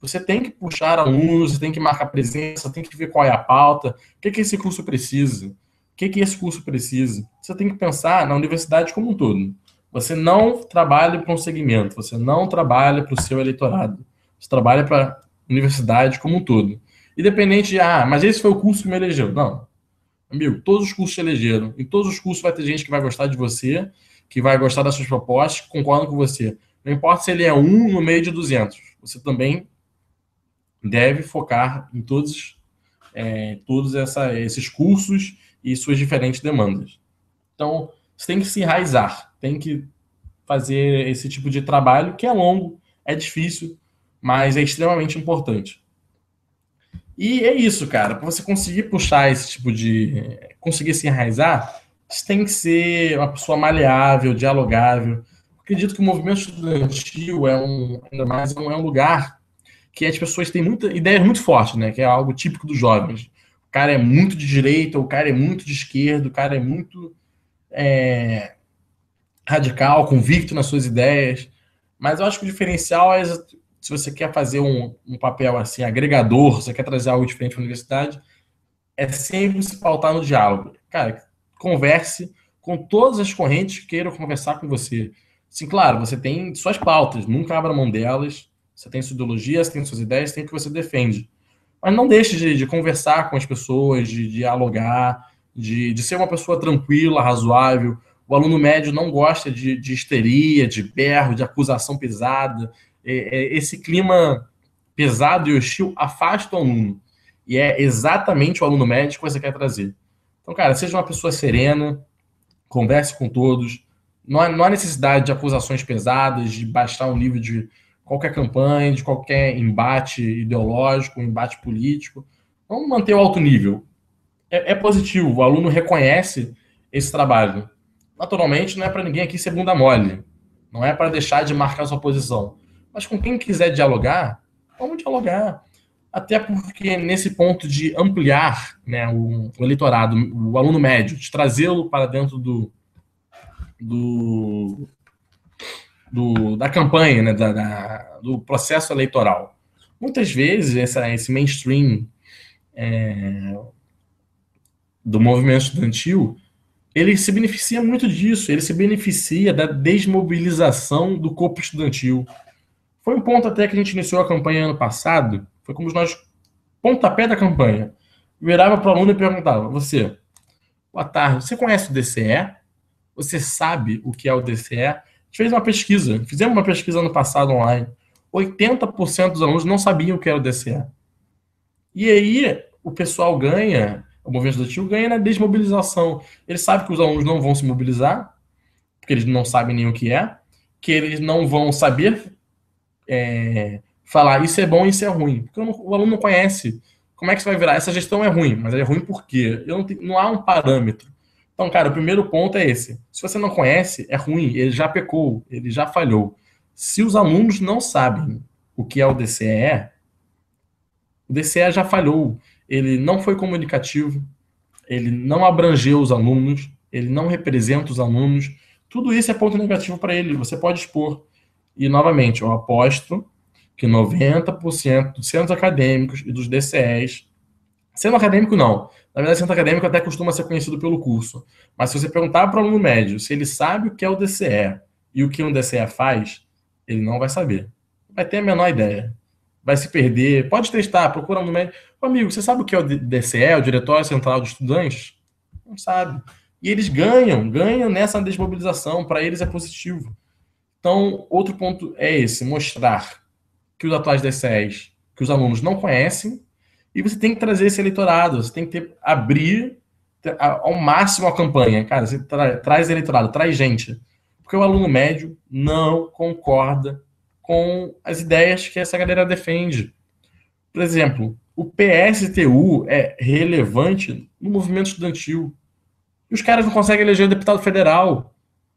Você tem que puxar alunos, você tem que marcar presença, tem que ver qual é a pauta, o que, que esse curso precisa, o que, que esse curso precisa. Você tem que pensar na universidade como um todo. Você não trabalha para um segmento, você não trabalha para o seu eleitorado. Você trabalha para universidade como um todo. Independente de, ah, mas esse foi o curso que me elegeu. Não. Amigo, todos os cursos te elegeram. Em todos os cursos vai ter gente que vai gostar de você, que vai gostar das suas propostas, que concorda com você. Não importa se ele é um no meio de 200. Você também deve focar em todos é, todos essa, esses cursos e suas diferentes demandas. Então, você tem que se enraizar, tem que fazer esse tipo de trabalho, que é longo, é difícil, mas é extremamente importante. E é isso, cara. Para você conseguir puxar esse tipo de. conseguir se enraizar, você tem que ser uma pessoa maleável, dialogável. Acredito que o movimento estudantil é um, ainda mais, é um lugar que as pessoas têm muita ideias muito fortes, né? Que é algo típico dos jovens. O cara é muito de direita, o cara é muito de esquerda, o cara é muito é, radical, convicto nas suas ideias. Mas eu acho que o diferencial é se você quer fazer um, um papel assim agregador, você quer trazer algo diferente para a universidade, é sempre se pautar no diálogo. Cara, converse com todas as correntes que queiram conversar com você. Sim, claro, você tem suas pautas, nunca abra mão delas. Você tem sua ideologia, você tem suas ideias, tem o que você defende. Mas não deixe de, de conversar com as pessoas, de, de dialogar, de, de, ser uma pessoa tranquila, razoável. O aluno médio não gosta de, de histeria, de berro, de acusação pesada. É, é, esse clima pesado e hostil afasta o aluno. E é exatamente o aluno médio que você quer trazer. Então, cara, seja uma pessoa serena, converse com todos. Não há, não há necessidade de acusações pesadas, de baixar um nível de qualquer campanha, de qualquer embate ideológico, embate político. Vamos manter o alto nível. É, é positivo, o aluno reconhece esse trabalho. Naturalmente, não é para ninguém aqui ser bunda mole. Não é para deixar de marcar sua posição. Mas com quem quiser dialogar, vamos dialogar. Até porque nesse ponto de ampliar né, o, o eleitorado, o aluno médio, de trazê-lo para dentro do, do, do, da campanha, né, da, da, do processo eleitoral. Muitas vezes essa, esse mainstream é, do movimento estudantil ele se beneficia muito disso, ele se beneficia da desmobilização do corpo estudantil. Foi um ponto até que a gente iniciou a campanha ano passado, foi como nós, pontapé da campanha, virava para o aluno e perguntava, você, boa tarde, você conhece o DCE? Você sabe o que é o DCE? gente fez uma pesquisa, fizemos uma pesquisa no passado online. 80% dos alunos não sabiam o que era o DCE. E aí o pessoal ganha, o movimento estudantil ganha na desmobilização. Ele sabe que os alunos não vão se mobilizar, porque eles não sabem nem o que é, que eles não vão saber é, falar isso é bom isso é ruim. Porque o aluno não conhece. Como é que você vai virar? Essa gestão é ruim, mas é ruim por quê? Não, não há um parâmetro. Então, cara, o primeiro ponto é esse. Se você não conhece, é ruim, ele já pecou, ele já falhou. Se os alunos não sabem o que é o DCE, o DCE já falhou. Ele não foi comunicativo, ele não abrangeu os alunos, ele não representa os alunos. Tudo isso é ponto negativo para ele, você pode expor. E, novamente, eu aposto que 90% dos centros acadêmicos e dos DCEs, centro acadêmico não, na verdade, centro acadêmico até costuma ser conhecido pelo curso. Mas se você perguntar para o aluno médio se ele sabe o que é o DCE e o que um DCE faz, ele não vai saber. Vai ter a menor ideia. Vai se perder. Pode testar, procura um médio. Amigo, você sabe o que é o DCE, o Diretório Central dos Estudantes? Não sabe. E eles ganham, ganham nessa desmobilização. Para eles é positivo. Então, outro ponto é esse: mostrar que os atuais DCEs, que os alunos não conhecem, e você tem que trazer esse eleitorado, você tem que ter, abrir ao máximo a campanha. Cara, você tra, traz eleitorado, traz gente. Porque o aluno médio não concorda com as ideias que essa galera defende. Por exemplo, o PSTU é relevante no movimento estudantil. E os caras não conseguem eleger um deputado federal.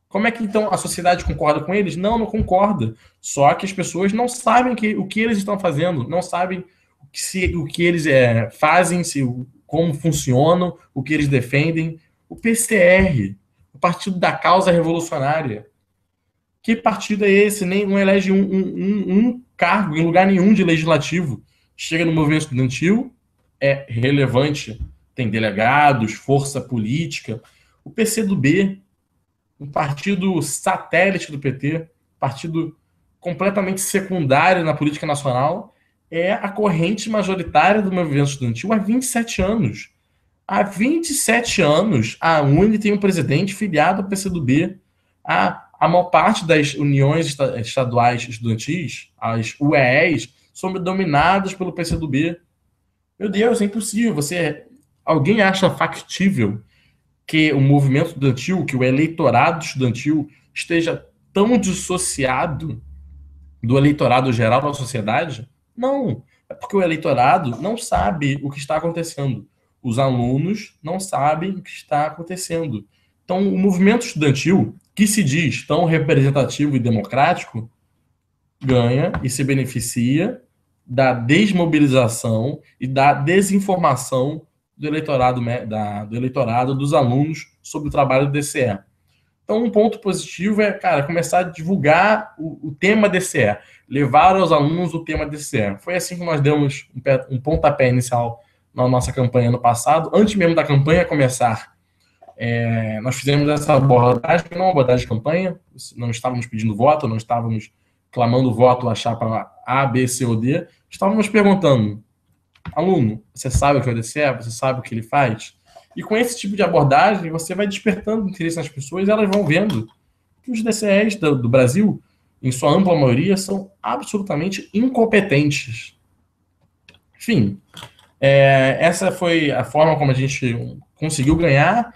Como é que então a sociedade concorda com eles? Não, não concorda. Só que as pessoas não sabem que, o que eles estão fazendo, não sabem se, o que eles é, fazem, se, como funcionam, o que eles defendem. O PCR, o Partido da Causa Revolucionária. Que partido é esse? Nem não elege um, um, um cargo em lugar nenhum de legislativo. Chega no movimento estudantil, é relevante, tem delegados, força política. O PCdoB, um partido satélite do PT, partido completamente secundário na política nacional, é a corrente majoritária do movimento estudantil há 27 anos. Há 27 anos, a UNE tem um presidente filiado ao PCdoB. A, a maior parte das uniões estaduais estudantis, as UEEs, são dominadas pelo PCdoB. Meu Deus, é impossível. Você, alguém acha factível que o movimento estudantil, que o eleitorado estudantil esteja tão dissociado do eleitorado geral da sociedade? Não. É porque o eleitorado não sabe o que está acontecendo. Os alunos não sabem o que está acontecendo. Então, o movimento estudantil, que se diz tão representativo e democrático, ganha e se beneficia da desmobilização e da desinformação do eleitorado, da, do eleitorado dos alunos sobre o trabalho do DCE. Então, um ponto positivo é, cara, começar a divulgar o, o tema DCE, levar aos alunos o tema DCE. Foi assim que nós demos um, pé, um pontapé inicial na nossa campanha no passado. Antes mesmo da campanha começar, é, nós fizemos essa abordagem, não abordagem de campanha, não estávamos pedindo voto, não estávamos clamando voto a chapa A, B, C ou D, estávamos perguntando, aluno, você sabe o que é o DCE? Você sabe o que ele faz? E com esse tipo de abordagem, você vai despertando interesse nas pessoas elas vão vendo que os DCEs do, do Brasil, em sua ampla maioria, são absolutamente incompetentes. Enfim, é, essa foi a forma como a gente conseguiu ganhar.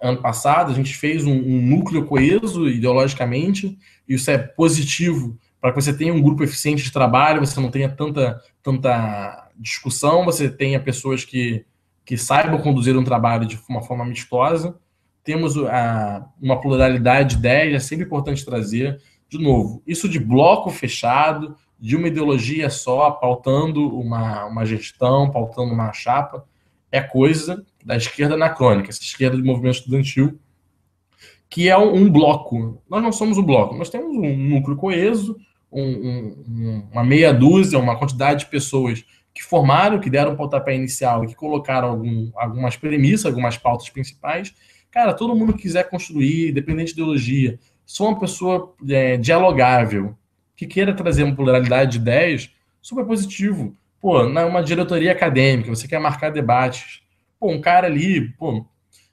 Ano passado, a gente fez um, um núcleo coeso ideologicamente, isso é positivo para que você tenha um grupo eficiente de trabalho, você não tenha tanta, tanta discussão, você tenha pessoas que que saibam conduzir um trabalho de uma forma amistosa. Temos a, uma pluralidade de ideias, é sempre importante trazer. De novo, isso de bloco fechado, de uma ideologia só, pautando uma, uma gestão, pautando uma chapa, é coisa da esquerda anacrônica, essa esquerda de movimento estudantil, que é um, um bloco. Nós não somos um bloco, nós temos um núcleo coeso, um, um, uma meia dúzia, uma quantidade de pessoas que formaram, que deram o pontapé inicial e que colocaram algum, algumas premissas, algumas pautas principais. Cara, todo mundo que quiser construir, independente de ideologia, sou uma pessoa é, dialogável, que queira trazer uma pluralidade de ideias, super positivo. Pô, numa diretoria acadêmica, você quer marcar debates. Pô, um cara ali, pô,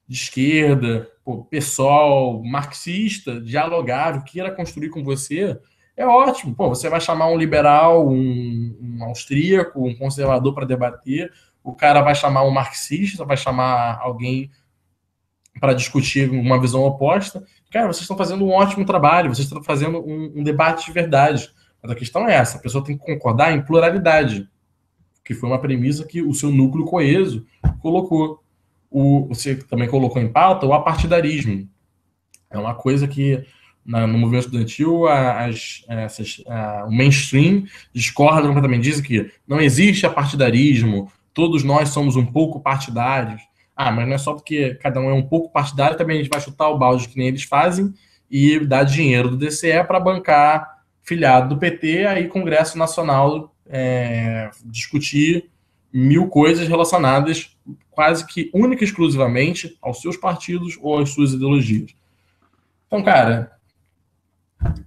de esquerda, pô, pessoal, marxista, dialogável, queira construir com você, é ótimo. Pô, você vai chamar um liberal, um, um austríaco, um conservador para debater, o cara vai chamar um marxista, vai chamar alguém para discutir uma visão oposta. Cara, vocês estão fazendo um ótimo trabalho, vocês estão fazendo um, um, debate de verdade. Mas a questão é essa: a pessoa tem que concordar em pluralidade, que foi uma premissa que o seu núcleo coeso colocou. O, você também colocou em pauta o apartidarismo. É uma coisa que na, no movimento estudantil, as, essas, a, o mainstream discorda completamente. Diz que não existe partidarismo, todos nós somos um pouco partidários. Ah, mas não é só porque cada um é um pouco partidário, também a gente vai chutar o balde que nem eles fazem e dar dinheiro do DCE para bancar filiado do PT, aí Congresso Nacional é, discutir mil coisas relacionadas quase que única e exclusivamente aos seus partidos ou às suas ideologias. Então, cara,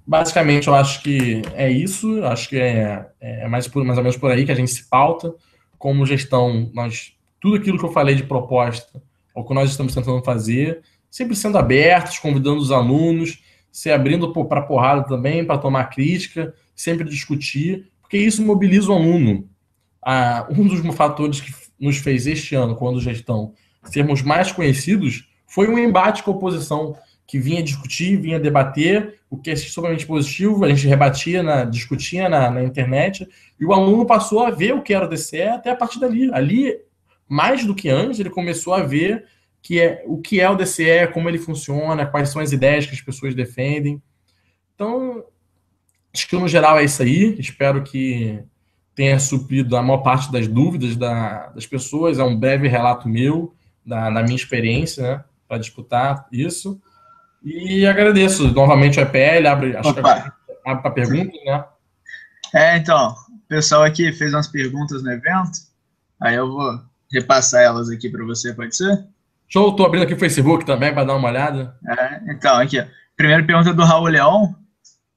Basicamente, eu acho que é isso. Acho que é, é mais, por, mais ou menos por aí que a gente se pauta. Como gestão, nós, tudo aquilo que eu falei de proposta, é o que nós estamos tentando fazer, sempre sendo abertos, convidando os alunos, se abrindo para porrada também, para tomar crítica, sempre discutir, porque isso mobiliza o aluno. Ah, um dos fatores que nos fez este ano, quando gestão, sermos mais conhecidos, foi um embate com a oposição que vinha discutir, vinha debater, o que é extremamente positivo, a gente rebatia, na, discutia na, na, internet, e o aluno passou a ver o que era o DCE até a partir dali. Ali, mais do que antes, ele começou a ver que é, o que é o DCE, como ele funciona, quais são as ideias que as pessoas defendem. Então, acho que no geral é isso aí. Espero que tenha suprido a maior parte das dúvidas da, das pessoas. É um breve relato meu, da, da minha experiência, né, para disputar isso. E agradeço novamente o EPL, abre, acho abre para perguntas, né? É, então, o pessoal aqui fez umas perguntas no evento, aí eu vou repassar elas aqui para você, pode ser? Show, estou abrindo aqui o Facebook também para dar uma olhada. É, então, aqui, primeira pergunta do Raul Leão,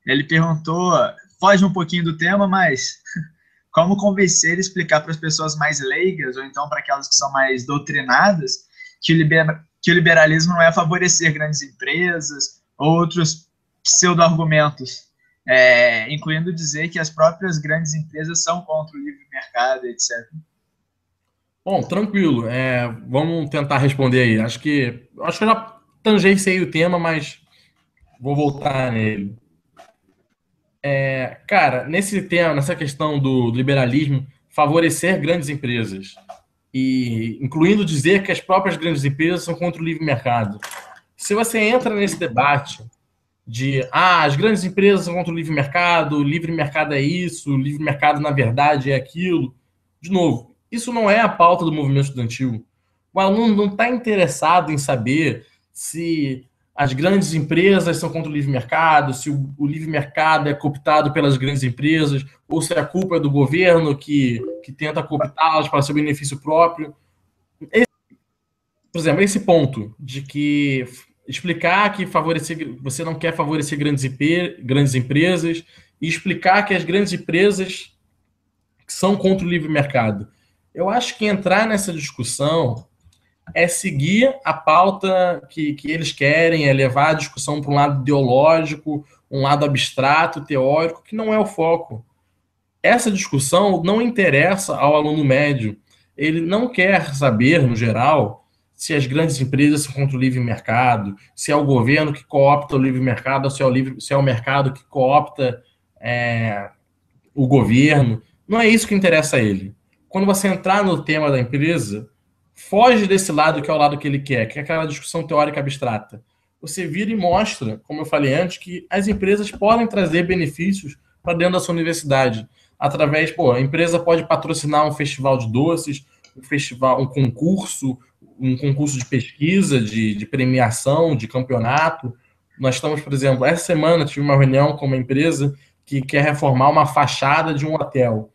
ele perguntou, foge um pouquinho do tema, mas como convencer e explicar para as pessoas mais leigas, ou então para aquelas que são mais doutrinadas, que o, liber, que o liberalismo não é favorecer grandes empresas, outros pseudo-argumentos, é, incluindo dizer que as próprias grandes empresas são contra o livre mercado, etc. Bom, tranquilo. É, vamos tentar responder aí. Acho que acho que eu já tangenciei o tema, mas vou voltar nele. É, cara, nesse tema, nessa questão do liberalismo, favorecer grandes empresas e incluindo dizer que as próprias grandes empresas são contra o livre mercado. Se você entra nesse debate de ah, as grandes empresas são contra o livre mercado, o livre mercado é isso, o livre mercado na verdade é aquilo, de novo, isso não é a pauta do movimento estudantil. O aluno não está interessado em saber se as grandes empresas são contra o livre mercado, se o, o, livre mercado é cooptado pelas grandes empresas, ou se a culpa é do governo que, que tenta cooptá-las para seu benefício próprio. Esse, por exemplo, esse ponto de que explicar que favorecer, você não quer favorecer grandes, IP, grandes empresas e explicar que as grandes empresas são contra o livre mercado. Eu acho que entrar nessa discussão é seguir a pauta que, que eles querem, é levar a discussão para um lado ideológico, um lado abstrato, teórico, que não é o foco. Essa discussão não interessa ao aluno médio. Ele não quer saber, no geral, se as grandes empresas são contra o livre mercado, se é o governo que coopta o livre mercado, ou se é o, livre, se é o mercado que coopta é, o governo. Não é isso que interessa a ele quando você entrar no tema da empresa, foge desse lado que é o lado que ele quer, que é aquela discussão teórica abstrata. Você vira e mostra, como eu falei antes, que as empresas podem trazer benefícios para dentro da sua universidade. Através, pô, a empresa pode patrocinar um festival de doces, um festival, um concurso, um concurso de pesquisa, de, de premiação, de campeonato. Nós estamos, por exemplo, essa semana tive uma reunião com uma empresa que quer reformar uma fachada de um hotel.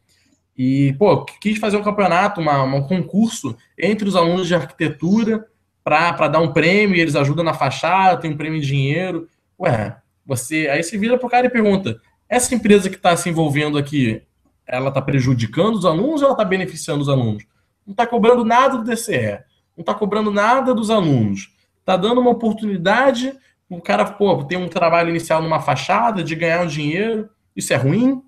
E, pô, quis fazer um campeonato, uma, um concurso entre os alunos de arquitetura para dar um prêmio, eles ajudam na fachada, tem um prêmio em dinheiro. Ué, você. Aí você vira pro cara e pergunta: essa empresa que está se envolvendo aqui, ela está prejudicando os alunos ou ela está beneficiando os alunos? Não está cobrando nada do DCE, não está cobrando nada dos alunos. Está dando uma oportunidade, o cara, pô, tem um trabalho inicial numa fachada de ganhar um dinheiro. Isso é ruim?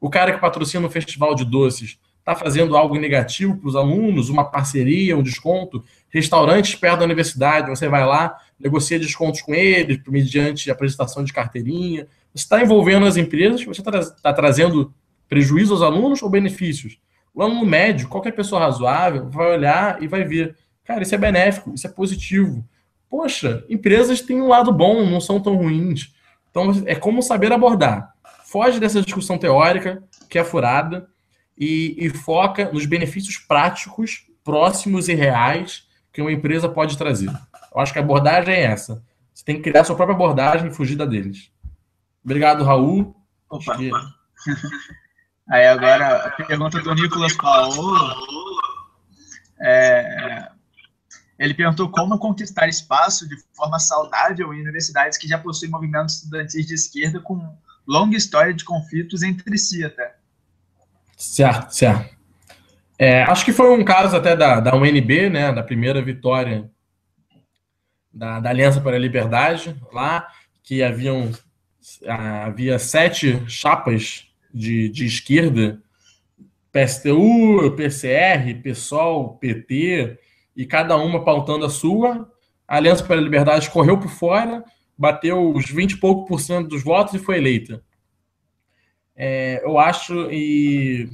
O cara que patrocina um festival de doces está fazendo algo negativo para os alunos, uma parceria, um desconto, restaurantes perto da universidade, você vai lá, negocia descontos com eles, mediante apresentação de carteirinha. Você está envolvendo as empresas, você está tá trazendo prejuízo aos alunos ou benefícios? O aluno médio, qualquer pessoa razoável, vai olhar e vai ver, cara, isso é benéfico, isso é positivo. Poxa, empresas têm um lado bom, não são tão ruins. Então, é como saber abordar foge dessa discussão teórica, que é furada, e, e foca nos benefícios práticos, próximos e reais que uma empresa pode trazer. Eu acho que a abordagem é essa. Você tem que criar sua própria abordagem e fugir da deles. Obrigado, Raul. Opa. Que... Aí agora a pergunta do Nicolas Paulo. É, ele perguntou como conquistar espaço de forma saudável em universidades que já possuem movimentos estudantis de esquerda com longa história de conflitos entre si até. Certo, certo. É, acho que foi um caso até da, da UNB, né, da primeira vitória da, da Aliança para a Liberdade, lá, que haviam, havia sete chapas de, de esquerda, PSTU, PCR, PSOL, PT, e cada uma pautando a sua. A Aliança para a Liberdade correu por fora bateu os 20 e pouco por cento dos votos e foi eleita. É, eu acho e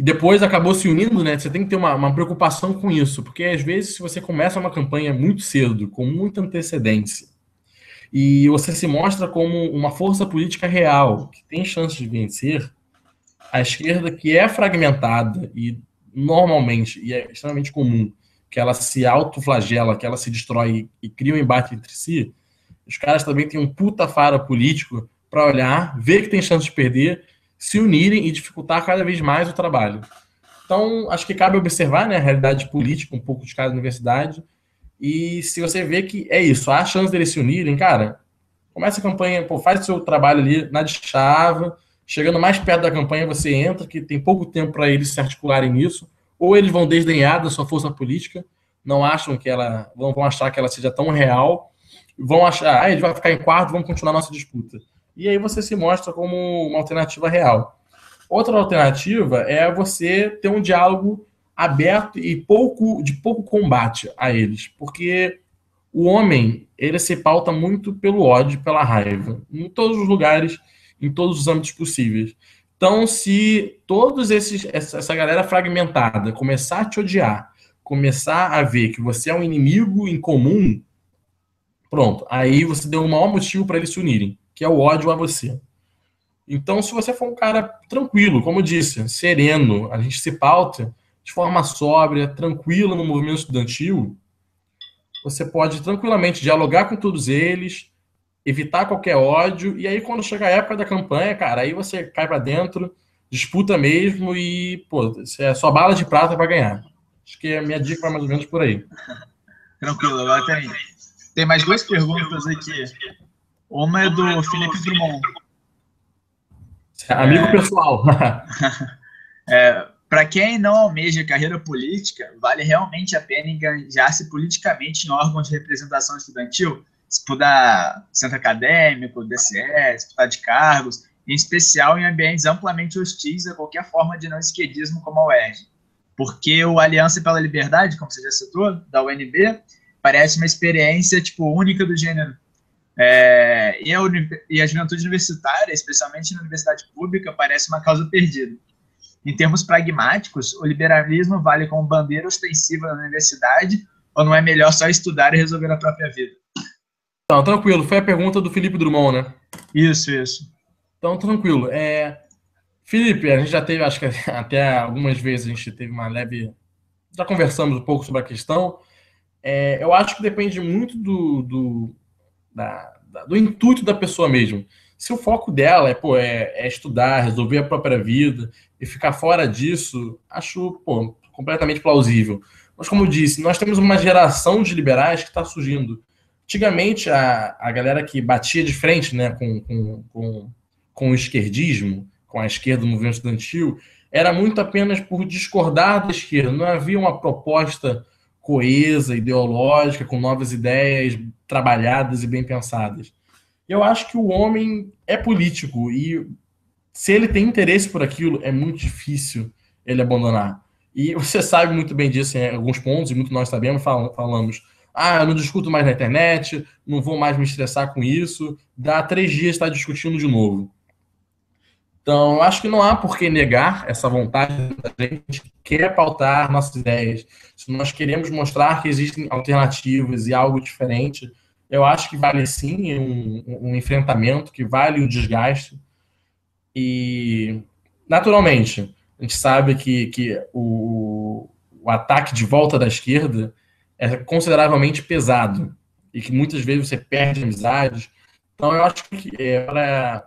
e depois acabou se unindo, né? Você tem que ter uma, uma, preocupação com isso, porque às vezes se você começa uma campanha muito cedo, com muita antecedência, e você se mostra como uma força política real, que tem chance de vencer, a esquerda que é fragmentada e normalmente, e é extremamente comum, que ela se autoflagela, que ela se destrói e cria um embate entre si, os caras também têm um puta faro político para olhar, ver que tem chance de perder, se unirem e dificultar cada vez mais o trabalho. Então, acho que cabe observar né, a realidade política um pouco de cada universidade. E se você vê que é isso, há chance deles se unirem, cara, começa a campanha, pô, faz o seu trabalho ali na chave, chegando mais perto da campanha, você entra, que tem pouco tempo para eles se articularem nisso ou eles vão desdenhar da sua força política, não acham que ela, vão, vão achar que ela seja tão real, vão achar, ah, ele vai ficar em quarto, vamos continuar nossa disputa. E aí você se mostra como uma alternativa real. Outra alternativa é você ter um diálogo aberto e pouco de pouco combate a eles, porque o homem ele se pauta muito pelo ódio, pela raiva, em todos os lugares, em todos os âmbitos possíveis. Então, se todos esses essa galera fragmentada começar a te odiar, começar a ver que você é um inimigo em comum, pronto, aí você deu o maior motivo para eles se unirem, que é o ódio a você. Então, se você for um cara tranquilo, como eu disse, sereno, a gente se pauta de forma sóbria, tranquila no movimento estudantil, você pode tranquilamente dialogar com todos eles, evitar qualquer ódio, e aí quando chega a época da campanha, cara, aí você cai para dentro, disputa mesmo e, pô, é só bala de prata para ganhar. Acho que a minha dica vai mais ou menos por aí. Tranquilo, agora tem, tem mais duas perguntas aqui. Uma é do Felipe Drummond. Amigo é... pessoal. é, Para quem não almeja carreira política, vale realmente a pena engajar-se politicamente em órgãos de representação estudantil? Disputar centro acadêmico, DCE, disputar de cargos, em especial em ambientes amplamente hostis a qualquer forma de não esquerdismo como a UERJ. Porque o Aliança pela Liberdade, como você já citou, da UNB, parece uma experiência tipo única do gênero é, e, a, e a juventude universitária, especialmente na universidade pública, parece uma causa perdida. Em termos pragmáticos, o liberalismo vale como bandeira ostensiva na universidade ou não é melhor só estudar e resolver a própria vida? Então, tranquilo. Foi a pergunta do Felipe Drummond, né? Isso, isso. Então, tranquilo. É... Felipe, a gente já teve, acho que até algumas vezes a gente teve uma leve. Já conversamos um pouco sobre a questão. É, eu acho que depende muito do, do, da, da, do intuito da pessoa mesmo. Se o foco dela é, pô, é, é, estudar, resolver a própria vida e ficar fora disso, acho pô, completamente plausível. Mas, como eu disse, nós temos uma geração de liberais que está surgindo. Antigamente, a, a galera que batia de frente né, com, com, com, com o esquerdismo, com a esquerda do movimento estudantil, era muito apenas por discordar da esquerda. Não havia uma proposta coesa, ideológica, com novas ideias trabalhadas e bem pensadas. Eu acho que o homem é político e se ele tem interesse por aquilo, é muito difícil ele abandonar. E você sabe muito bem disso em alguns pontos, e muito nós sabemos, falamos. Ah, eu não discuto mais na internet, não vou mais me estressar com isso. Dá três dias está discutindo de novo. Então, eu acho que não há por que negar essa vontade da gente quer pautar nossas ideias. Se nós queremos mostrar que existem alternativas e algo diferente, eu acho que vale sim um, um enfrentamento, que vale o desgaste. E, naturalmente, a gente sabe que, que o, o ataque de volta da esquerda é consideravelmente pesado e que muitas vezes você perde amizades. Então, eu acho que é, para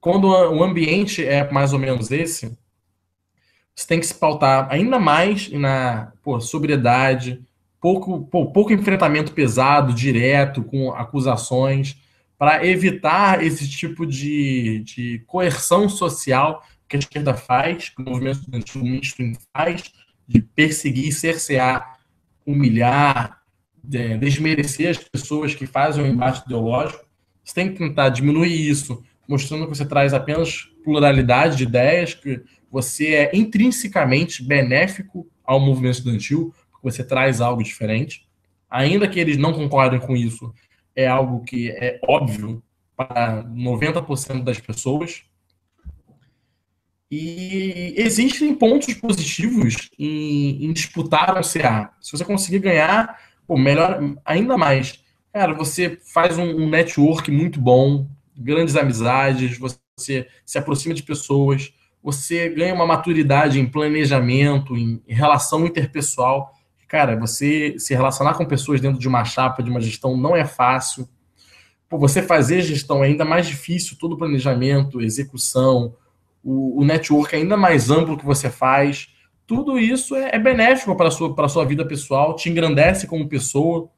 quando o ambiente é mais ou menos esse, você tem que se pautar ainda mais na pô, sobriedade, pouco, pô, pouco enfrentamento pesado, direto, com acusações, para evitar esse tipo de, de coerção social que a esquerda faz, que o movimento estudantil faz, de perseguir, cercear, humilhar, desmerecer as pessoas que fazem o embate ideológico. Você tem que tentar diminuir isso mostrando que você traz apenas pluralidade de ideias, que você é intrinsecamente benéfico ao movimento estudantil, porque você traz algo diferente. Ainda que eles não concordem com isso, é algo que é óbvio para 90% das pessoas. E existem pontos positivos em, em disputar o CA. Se você conseguir ganhar, pô, melhor ainda mais. Cara, você faz um, um network muito bom, grandes amizades, você se aproxima de pessoas, você ganha uma maturidade em planejamento, em, relação interpessoal. Cara, você se relacionar com pessoas dentro de uma chapa, de uma gestão, não é fácil. Por você fazer gestão é ainda mais difícil, todo o planejamento, execução, o, o network é ainda mais amplo que você faz. Tudo isso é, é benéfico para a sua, para sua vida pessoal, te engrandece como pessoa.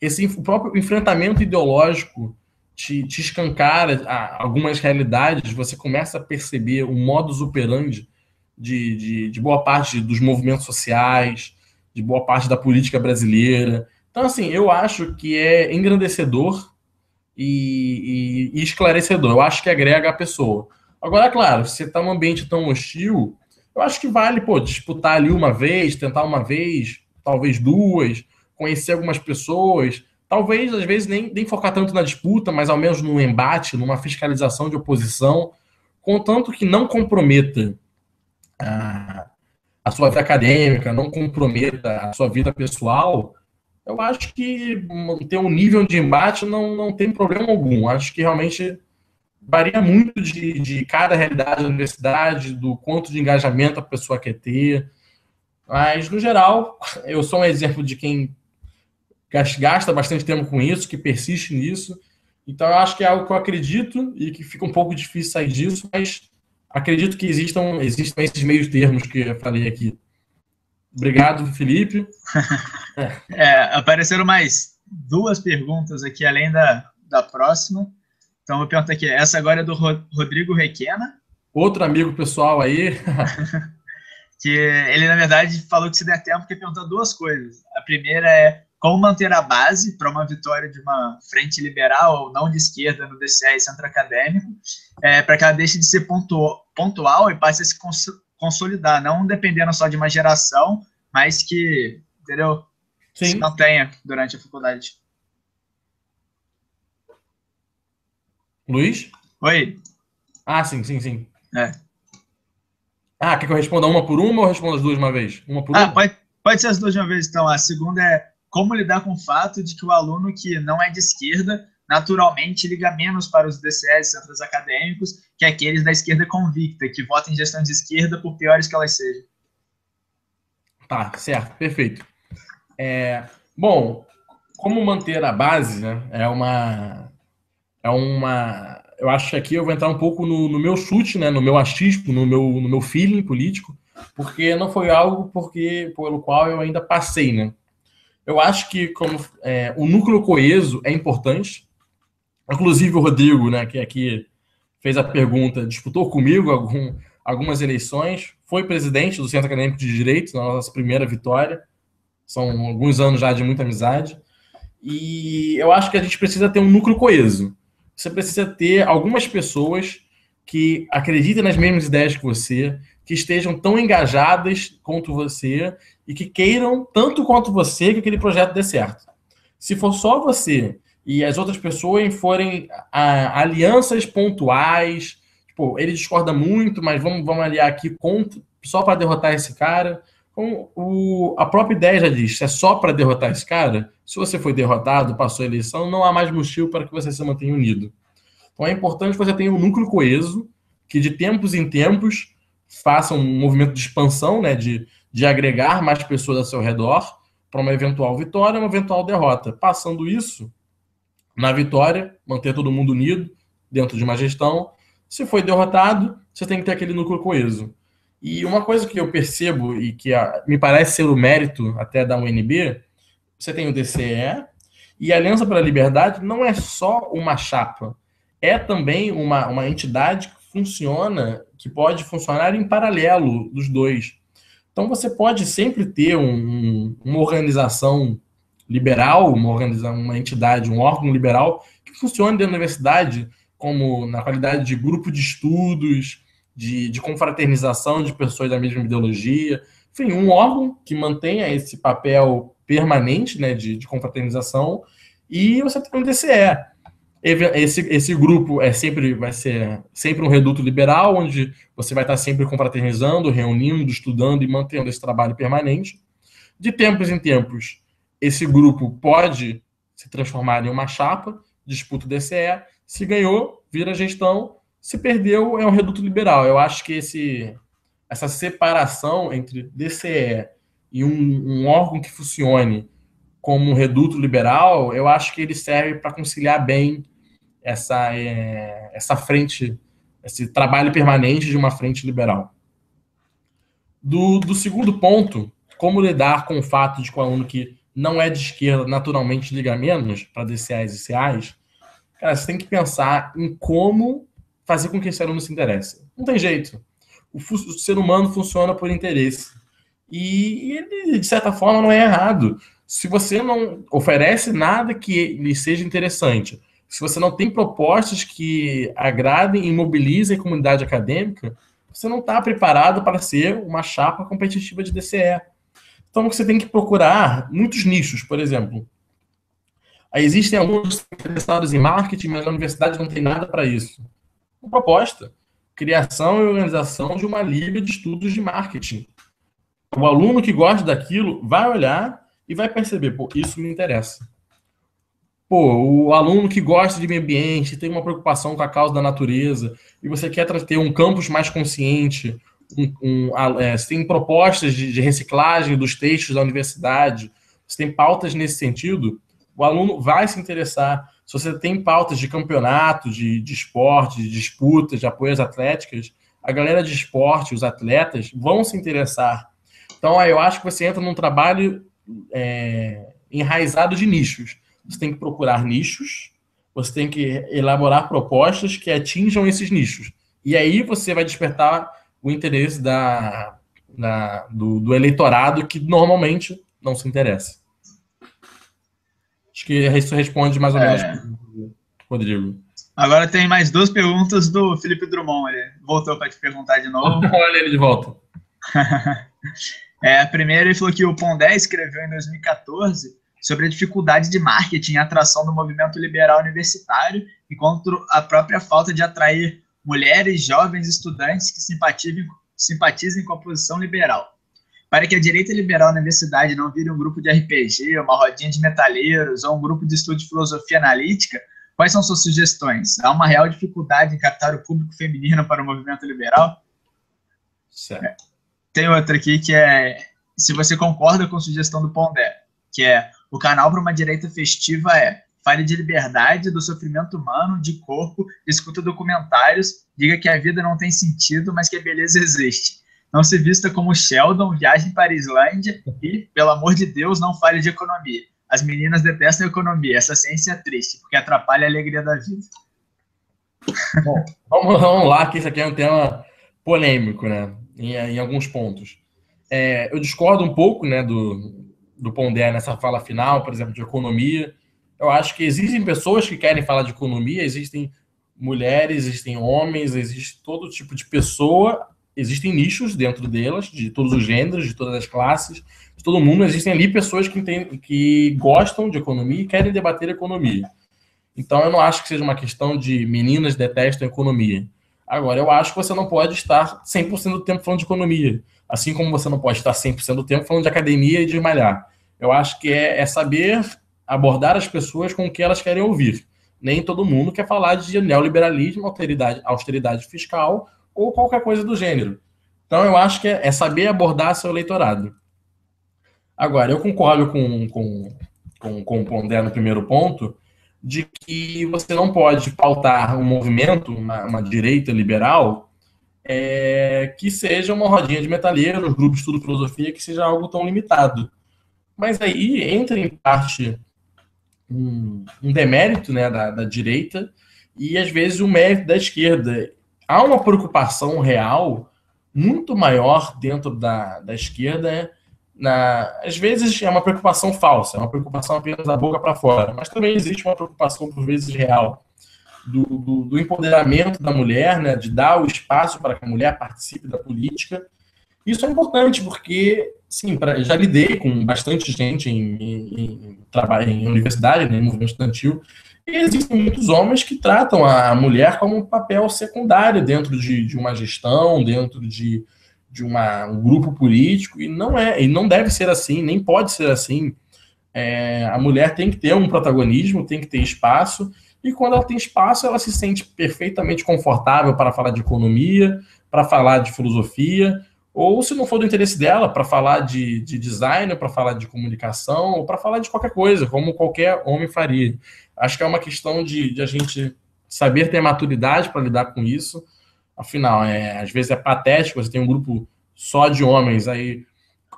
Esse o próprio enfrentamento ideológico te, te escancara algumas realidades, você começa a perceber o modus operandi de, de, de, boa parte dos movimentos sociais, de boa parte da política brasileira. Então, assim, eu acho que é engrandecedor e, e, e esclarecedor. Eu acho que agrega a pessoa. Agora, claro, se você está num ambiente tão hostil, eu acho que vale, pô, disputar ali uma vez, tentar uma vez, talvez duas, conhecer algumas pessoas, talvez, às vezes, nem, nem focar tanto na disputa, mas ao menos no embate, numa fiscalização de oposição, contanto que não comprometa a, a sua vida acadêmica, não comprometa a sua vida pessoal, eu acho que ter um nível de embate não, não tem problema algum. Acho que realmente varia muito de, de cada realidade da universidade, do quanto de engajamento a pessoa quer ter. Mas, no geral, eu sou um exemplo de quem gasta bastante tempo com isso, que persiste nisso. Então, eu acho que é algo que eu acredito e que fica um pouco difícil sair disso, mas acredito que existam, existam esses meios termos que eu falei aqui. Obrigado, Felipe. é, apareceram mais duas perguntas aqui, além da, da próxima. Então, vou perguntar aqui. Essa agora é do Rodrigo Requena. Outro amigo pessoal aí. que ele, na verdade, falou que se der tempo, quer perguntar duas coisas. A primeira é como manter a base para uma vitória de uma frente liberal ou não de esquerda no DCE e centro acadêmico, é, para que ela deixe de ser pontual, pontual e passe a se cons consolidar, não dependendo só de uma geração, mas que, entendeu? Sim. Se mantenha durante a faculdade. Luiz? Oi. Ah, sim, sim, sim. É. Ah, quer que eu responda uma por uma ou responda as duas de uma vez? Uma por ah, uma? Pode, pode ser as duas de uma vez, então. A segunda é como lidar com o fato de que o aluno que não é de esquerda naturalmente liga menos para os DCS, centros acadêmicos, que aqueles da esquerda convicta, que votam em gestão de esquerda por piores que elas sejam. Tá, certo, perfeito. É, bom, como manter a base, né, é uma é uma. Eu acho que aqui eu vou entrar um pouco no, no meu chute, né, no meu achismo, no meu, no meu feeling político, porque não foi algo porque pelo qual eu ainda passei, né? Eu acho que como é, o núcleo coeso é importante. Inclusive o Rodrigo, né, que aqui fez a pergunta, disputou comigo algum, algumas eleições, foi presidente do Centro Acadêmico de Direito, na nossa primeira vitória. São alguns anos já de muita amizade. E eu acho que a gente precisa ter um núcleo coeso você precisa ter algumas pessoas que acreditem nas mesmas ideias que você, que estejam tão engajadas quanto você e que queiram tanto quanto você que aquele projeto dê certo. Se for só você e as outras pessoas forem a, alianças pontuais, tipo, ele discorda muito, mas vamos, vamos aliar aqui contra, só para derrotar esse cara. Como o, a própria ideia já diz, é só para derrotar esse cara, se você foi derrotado, passou a eleição, não há mais motivo para que você se mantenha unido. Então é importante que você tenha um núcleo coeso, que de tempos em tempos faça um movimento de expansão, né, de, de agregar mais pessoas ao seu redor para uma eventual vitória, uma eventual derrota. Passando isso, na vitória, manter todo mundo unido dentro de uma gestão. Se foi derrotado, você tem que ter aquele núcleo coeso. E uma coisa que eu percebo e que me parece ser o mérito até da UNB você tem o DCE, e a Aliança pela Liberdade não é só uma chapa, é também uma, uma entidade que funciona, que pode funcionar em paralelo dos dois. Então você pode sempre ter um, uma organização liberal, uma organização, uma entidade, um órgão liberal que funcione dentro da universidade como na qualidade de grupo de estudos, de, de confraternização de pessoas da mesma ideologia, enfim, um órgão que mantenha esse papel permanente né, de, de confraternização, e você tem um DCE. Esse, esse grupo é sempre vai ser sempre um reduto liberal, onde você vai estar sempre confraternizando, reunindo, estudando e mantendo esse trabalho permanente. De tempos em tempos, esse grupo pode se transformar em uma chapa, disputa o DCE. Se ganhou, vira gestão. Se perdeu, é um reduto liberal. Eu acho que esse, essa separação entre DCE e um, um órgão que funcione como um reduto liberal, eu acho que ele serve para conciliar bem essa, é, essa frente, esse trabalho permanente de uma frente liberal. Do, do segundo ponto, como lidar com o fato de que o aluno que não é de esquerda naturalmente liga menos para DCAs e CAs, cara, você tem que pensar em como fazer com que esse aluno se interesse. Não tem jeito. O, o ser humano funciona por interesse. E ele, de certa forma, não é errado. Se você não oferece nada que lhe seja interessante, se você não tem propostas que agradem e mobilizem a comunidade acadêmica, você não está preparado para ser uma chapa competitiva de DCE. Então você tem que procurar muitos nichos, por exemplo. Existem alguns interessados em marketing, mas a universidade não tem nada para isso. Proposta: criação e organização de uma liga de estudos de marketing. O aluno que gosta daquilo vai olhar e vai perceber, pô, isso me interessa. Pô, o aluno que gosta de meio ambiente, tem uma preocupação com a causa da natureza, e você quer ter um campus mais consciente, um, um, é, você tem propostas de, de, reciclagem dos textos da universidade, você tem pautas nesse sentido, o aluno vai se interessar. Se você tem pautas de campeonato, de, de esporte, de disputas, de apoios atléticas, a galera de esporte, os atletas, vão se interessar. Então, eu acho que você entra num trabalho é, enraizado de nichos. Você tem que procurar nichos, você tem que elaborar propostas que atinjam esses nichos. E aí você vai despertar o interesse da, da do, do, eleitorado que normalmente não se interessa. Acho que isso responde mais ou menos, é. Rodrigo. Agora tem mais duas perguntas do Felipe Drummond. Ele voltou para te perguntar de novo. Olha ele de volta. é, a primeira, ele falou que o Pondé escreveu em 2014 sobre a dificuldade de marketing e atração do movimento liberal universitário e contra a própria falta de atrair mulheres, jovens estudantes que simpatizem, simpatizem com a posição liberal. Para que a direita liberal na universidade não vire um grupo de RPG, uma rodinha de metalheiros ou um grupo de estudo de filosofia analítica, quais são suas sugestões? Há uma real dificuldade em captar o público feminino para o movimento liberal? Certo. Tem outra aqui que é se você concorda com a sugestão do Pondé, que é o canal para uma direita festiva é fale de liberdade, do sofrimento humano, de corpo, escuta documentários, diga que a vida não tem sentido, mas que a beleza existe. Não se vista como Sheldon, viaje para a Islândia e, pelo amor de Deus, não fale de economia. As meninas detestam a economia, essa ciência é triste, porque atrapalha a alegria da vida. Bom, vamos, lá, que isso aqui é um tema polêmico, né? Em, em alguns pontos. É, eu discordo um pouco, né, do, do Pondé nessa fala final, por exemplo, de economia. Eu acho que existem pessoas que querem falar de economia, existem mulheres, existem homens, existe todo tipo de pessoa, existem nichos dentro delas, de todos os gêneros, de todas as classes, de todo mundo. Existem ali pessoas que, tem, que gostam de economia e querem debater economia. Então, eu não acho que seja uma questão de meninas detestam economia. Agora, eu acho que você não pode estar 100% do tempo falando de economia. Assim como você não pode estar 100% do tempo falando de academia e de malhar. Eu acho que é, é saber abordar as pessoas com o que elas querem ouvir. Nem todo mundo quer falar de neoliberalismo, austeridade, austeridade fiscal ou qualquer coisa do gênero. Então, eu acho que é, é saber abordar seu eleitorado. Agora, eu concordo com, com, com, com o Pondé no primeiro ponto, de que você não pode pautar um movimento, uma, uma direita liberal, é, que seja uma rodinha de metalheiros, grupos de estudo filosofia, que seja algo tão limitado. Mas aí entra em parte um, um demérito né, da, da direita e às vezes o um mérito da esquerda. Há uma preocupação real muito maior dentro da, da esquerda. Na, às vezes é uma preocupação falsa, é uma preocupação apenas da boca para fora, mas também existe uma preocupação, por vezes, real do, do, do, empoderamento da mulher, né, de dar o espaço para que a mulher participe da política. Isso é importante porque Sim, pra, já lidei com bastante gente em, em, em em universidade, né, em movimento estudantil, existem muitos homens que tratam a mulher como um papel secundário dentro de, de uma gestão, dentro de, de uma, um grupo político, e não é, e não deve ser assim, nem pode ser assim. É, a mulher tem que ter um protagonismo, tem que ter espaço, e quando ela tem espaço, ela se sente perfeitamente confortável para falar de economia, para falar de filosofia, ou se não for do interesse dela, para falar de, de design, para falar de comunicação, ou para falar de qualquer coisa, como qualquer homem faria. Acho que é uma questão de, de a gente saber ter maturidade para lidar com isso. Afinal, é, às vezes é patético, você tem um grupo só de homens, aí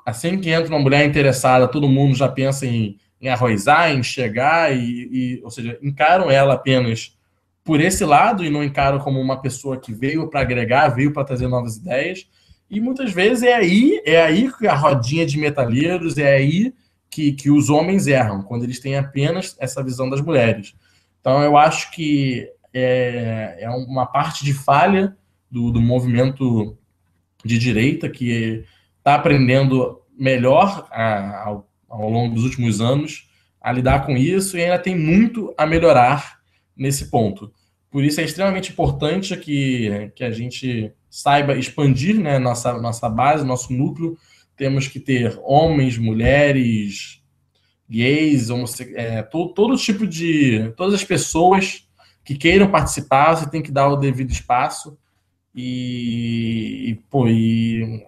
assim que entra uma mulher interessada, todo mundo já pensa em, em arrozar, em chegar, e, e, ou seja, encaram ela apenas por esse lado e não encaram como uma pessoa que veio para agregar, veio para trazer novas ideias. E muitas vezes é aí, é aí que a rodinha de metalheiros, é aí que, que os homens erram, quando eles têm apenas essa visão das mulheres. Então eu acho que é, é uma parte de falha do, do movimento de direita que está aprendendo melhor a, ao, ao longo dos últimos anos a lidar com isso e ainda tem muito a melhorar nesse ponto. Por isso é extremamente importante que, que a gente saiba expandir né, nossa, nossa base, nosso núcleo. Temos que ter homens, mulheres, gays, é, todo, todo tipo de. Todas as pessoas que queiram participar, você tem que dar o devido espaço e, e, pô, e,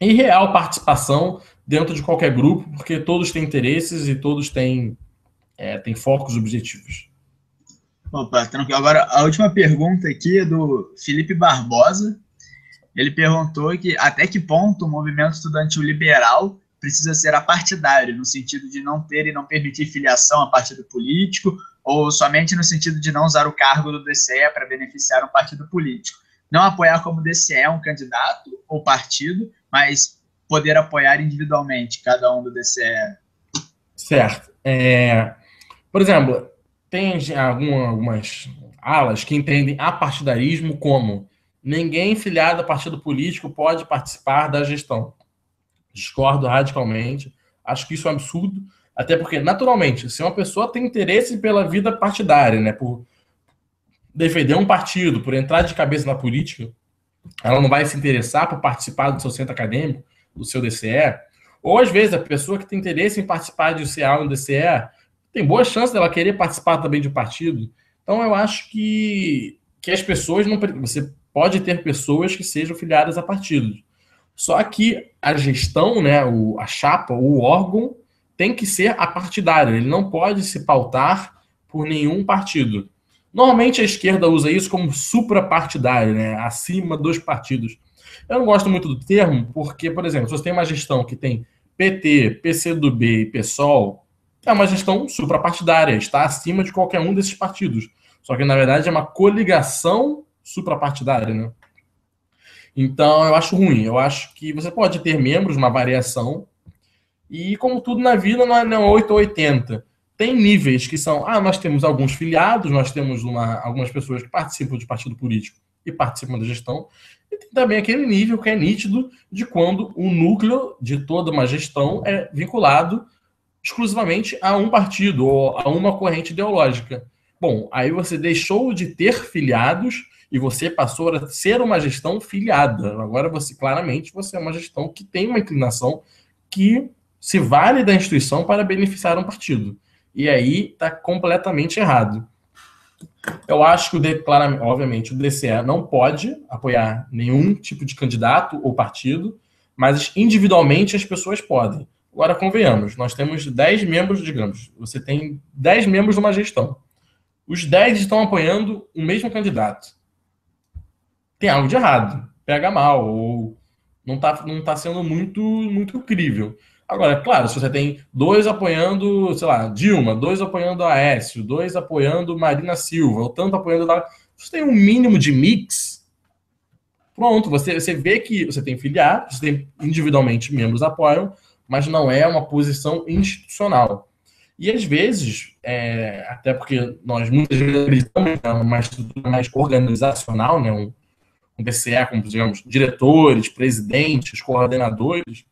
e real participação dentro de qualquer grupo, porque todos têm interesses e todos têm, é, têm focos objetivos. Opa, tranquilo. Agora, a última pergunta aqui é do Felipe Barbosa. Ele perguntou que até que ponto o movimento estudantil liberal precisa ser apartidário, no sentido de não ter e não permitir filiação a partido político, ou somente no sentido de não usar o cargo do DCE para beneficiar um partido político. Não apoiar como DCE um candidato ou partido, mas poder apoiar individualmente cada um do DCE. Certo. É, por exemplo, tem algumas alas que entendem apartidarismo como ninguém filiado a partido político pode participar da gestão. Discordo radicalmente. Acho que isso é um absurdo, até porque, naturalmente, se uma pessoa tem interesse pela vida partidária, né, por defender um partido, por entrar de cabeça na política, ela não vai se interessar por participar do seu centro acadêmico, do seu DCE. Ou às vezes a pessoa que tem interesse em participar de CA no DCE tem boa chance dela querer participar também de um partido. Então eu acho que, que as pessoas não. Você pode ter pessoas que sejam filiadas a partidos. Só que a gestão, né, o, a chapa, o órgão, tem que ser apartidário. Ele não pode se pautar por nenhum partido. Normalmente a esquerda usa isso como suprapartidário, né, acima dos partidos. Eu não gosto muito do termo, porque, por exemplo, se você tem uma gestão que tem PT, PCdoB e PSOL, é uma gestão suprapartidária, está acima de qualquer um desses partidos. Só que, na verdade, é uma coligação suprapartidária, né? Então, eu acho ruim. Eu acho que você pode ter membros, uma variação, e como tudo na vida, não é, não é 8 ou 80. Tem níveis que são, ah, nós temos alguns filiados, nós temos uma, algumas pessoas que participam de partido político e participam da gestão, e tem também aquele nível que é nítido de quando o núcleo de toda uma gestão é vinculado exclusivamente a um partido ou a uma corrente ideológica. Bom, aí você deixou de ter filiados e você passou a ser uma gestão filiada. Agora você claramente você é uma gestão que tem uma inclinação que se vale da instituição para beneficiar um partido. E aí está completamente errado. Eu acho que o obviamente, o DCE não pode apoiar nenhum tipo de candidato ou partido, mas individualmente as pessoas podem. Agora, convenhamos, nós temos 10 membros, digamos, você tem 10 membros de uma gestão. Os 10 estão apoiando o mesmo candidato. Tem algo de errado, pega mal, ou não está não tá sendo muito, muito crível. Agora, claro, se você tem dois apoiando, sei lá, Dilma, dois apoiando Aécio, dois apoiando Marina Silva, ou tanto apoiando. Você tem um mínimo de mix. Pronto, você, você vê que você tem filiados, você tem individualmente membros apoiam, mas não é uma posição institucional. E às vezes, é, até porque nós muitas vezes acreditamos numa estrutura mais organizacional, né, um, um DCE, como digamos, diretores, presidentes, coordenadores,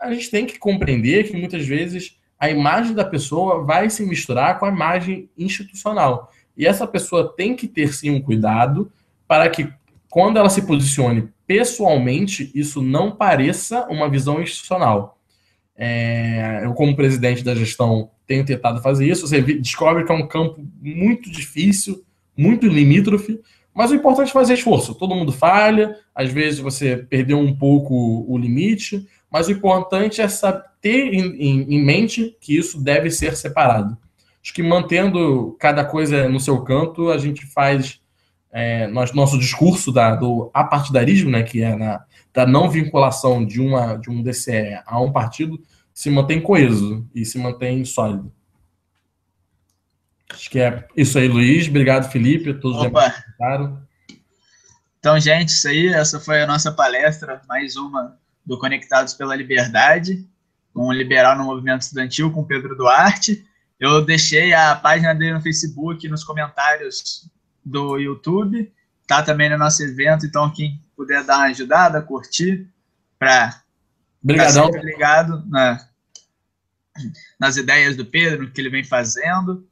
a gente tem que compreender que muitas vezes a imagem da pessoa vai se misturar com a imagem institucional. E essa pessoa tem que ter sim um cuidado para que, quando ela se posicione pessoalmente, isso não pareça uma visão institucional. É, eu, como presidente da gestão, tenho tentado fazer isso. Você descobre que é um campo muito difícil, muito limítrofe, mas o importante é fazer esforço. Todo mundo falha, às vezes você perdeu um pouco o limite, mas o importante é saber, ter em, em, em mente que isso deve ser separado. Acho que mantendo cada coisa no seu canto, a gente faz é, nosso, nosso discurso da, do apartidarismo, né, que é na, da não vinculação de, uma, de um DCE a um partido, se mantém coeso e se mantém sólido. Acho que é isso aí, Luiz. Obrigado, Felipe, a todos que Então, gente, isso aí, essa foi a nossa palestra, mais uma do Conectados pela Liberdade, com um liberal no movimento estudantil, com Pedro Duarte. Eu deixei a página dele no Facebook, nos comentários do YouTube, tá também no nosso evento, então quem puder dar uma ajudada, curtir, para Obrigadão. sempre ligado na, nas ideias do Pedro, no que ele vem fazendo.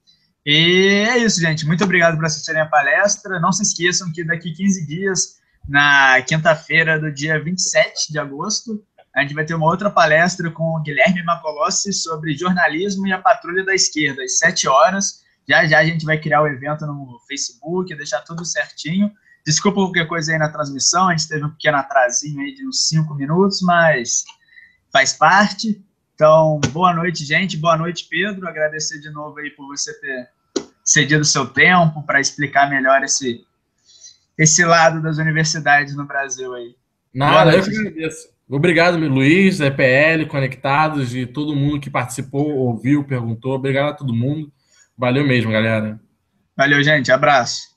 E é isso, gente. Muito obrigado por assistirem a palestra. Não se esqueçam que daqui 15 dias, na quinta-feira do dia 27 de agosto, a gente vai ter uma outra palestra com o Guilherme Macolossi sobre jornalismo e a patrulha da esquerda, às 7 horas. Já já a gente vai criar o evento no Facebook, deixar tudo certinho. Desculpa qualquer coisa aí na transmissão, a gente teve um pequeno atrasinho aí de uns 5 minutos, mas faz parte. Então, boa noite, gente. Boa noite, Pedro. Agradecer de novo aí por você ter cedido seu tempo para explicar melhor esse, esse lado das universidades no Brasil aí. Nada, eu que agradeço. Obrigado, Luiz, EPL, Conectados e todo mundo que participou, ouviu, perguntou. Obrigado a todo mundo. Valeu mesmo, galera. Valeu, gente. Abraço.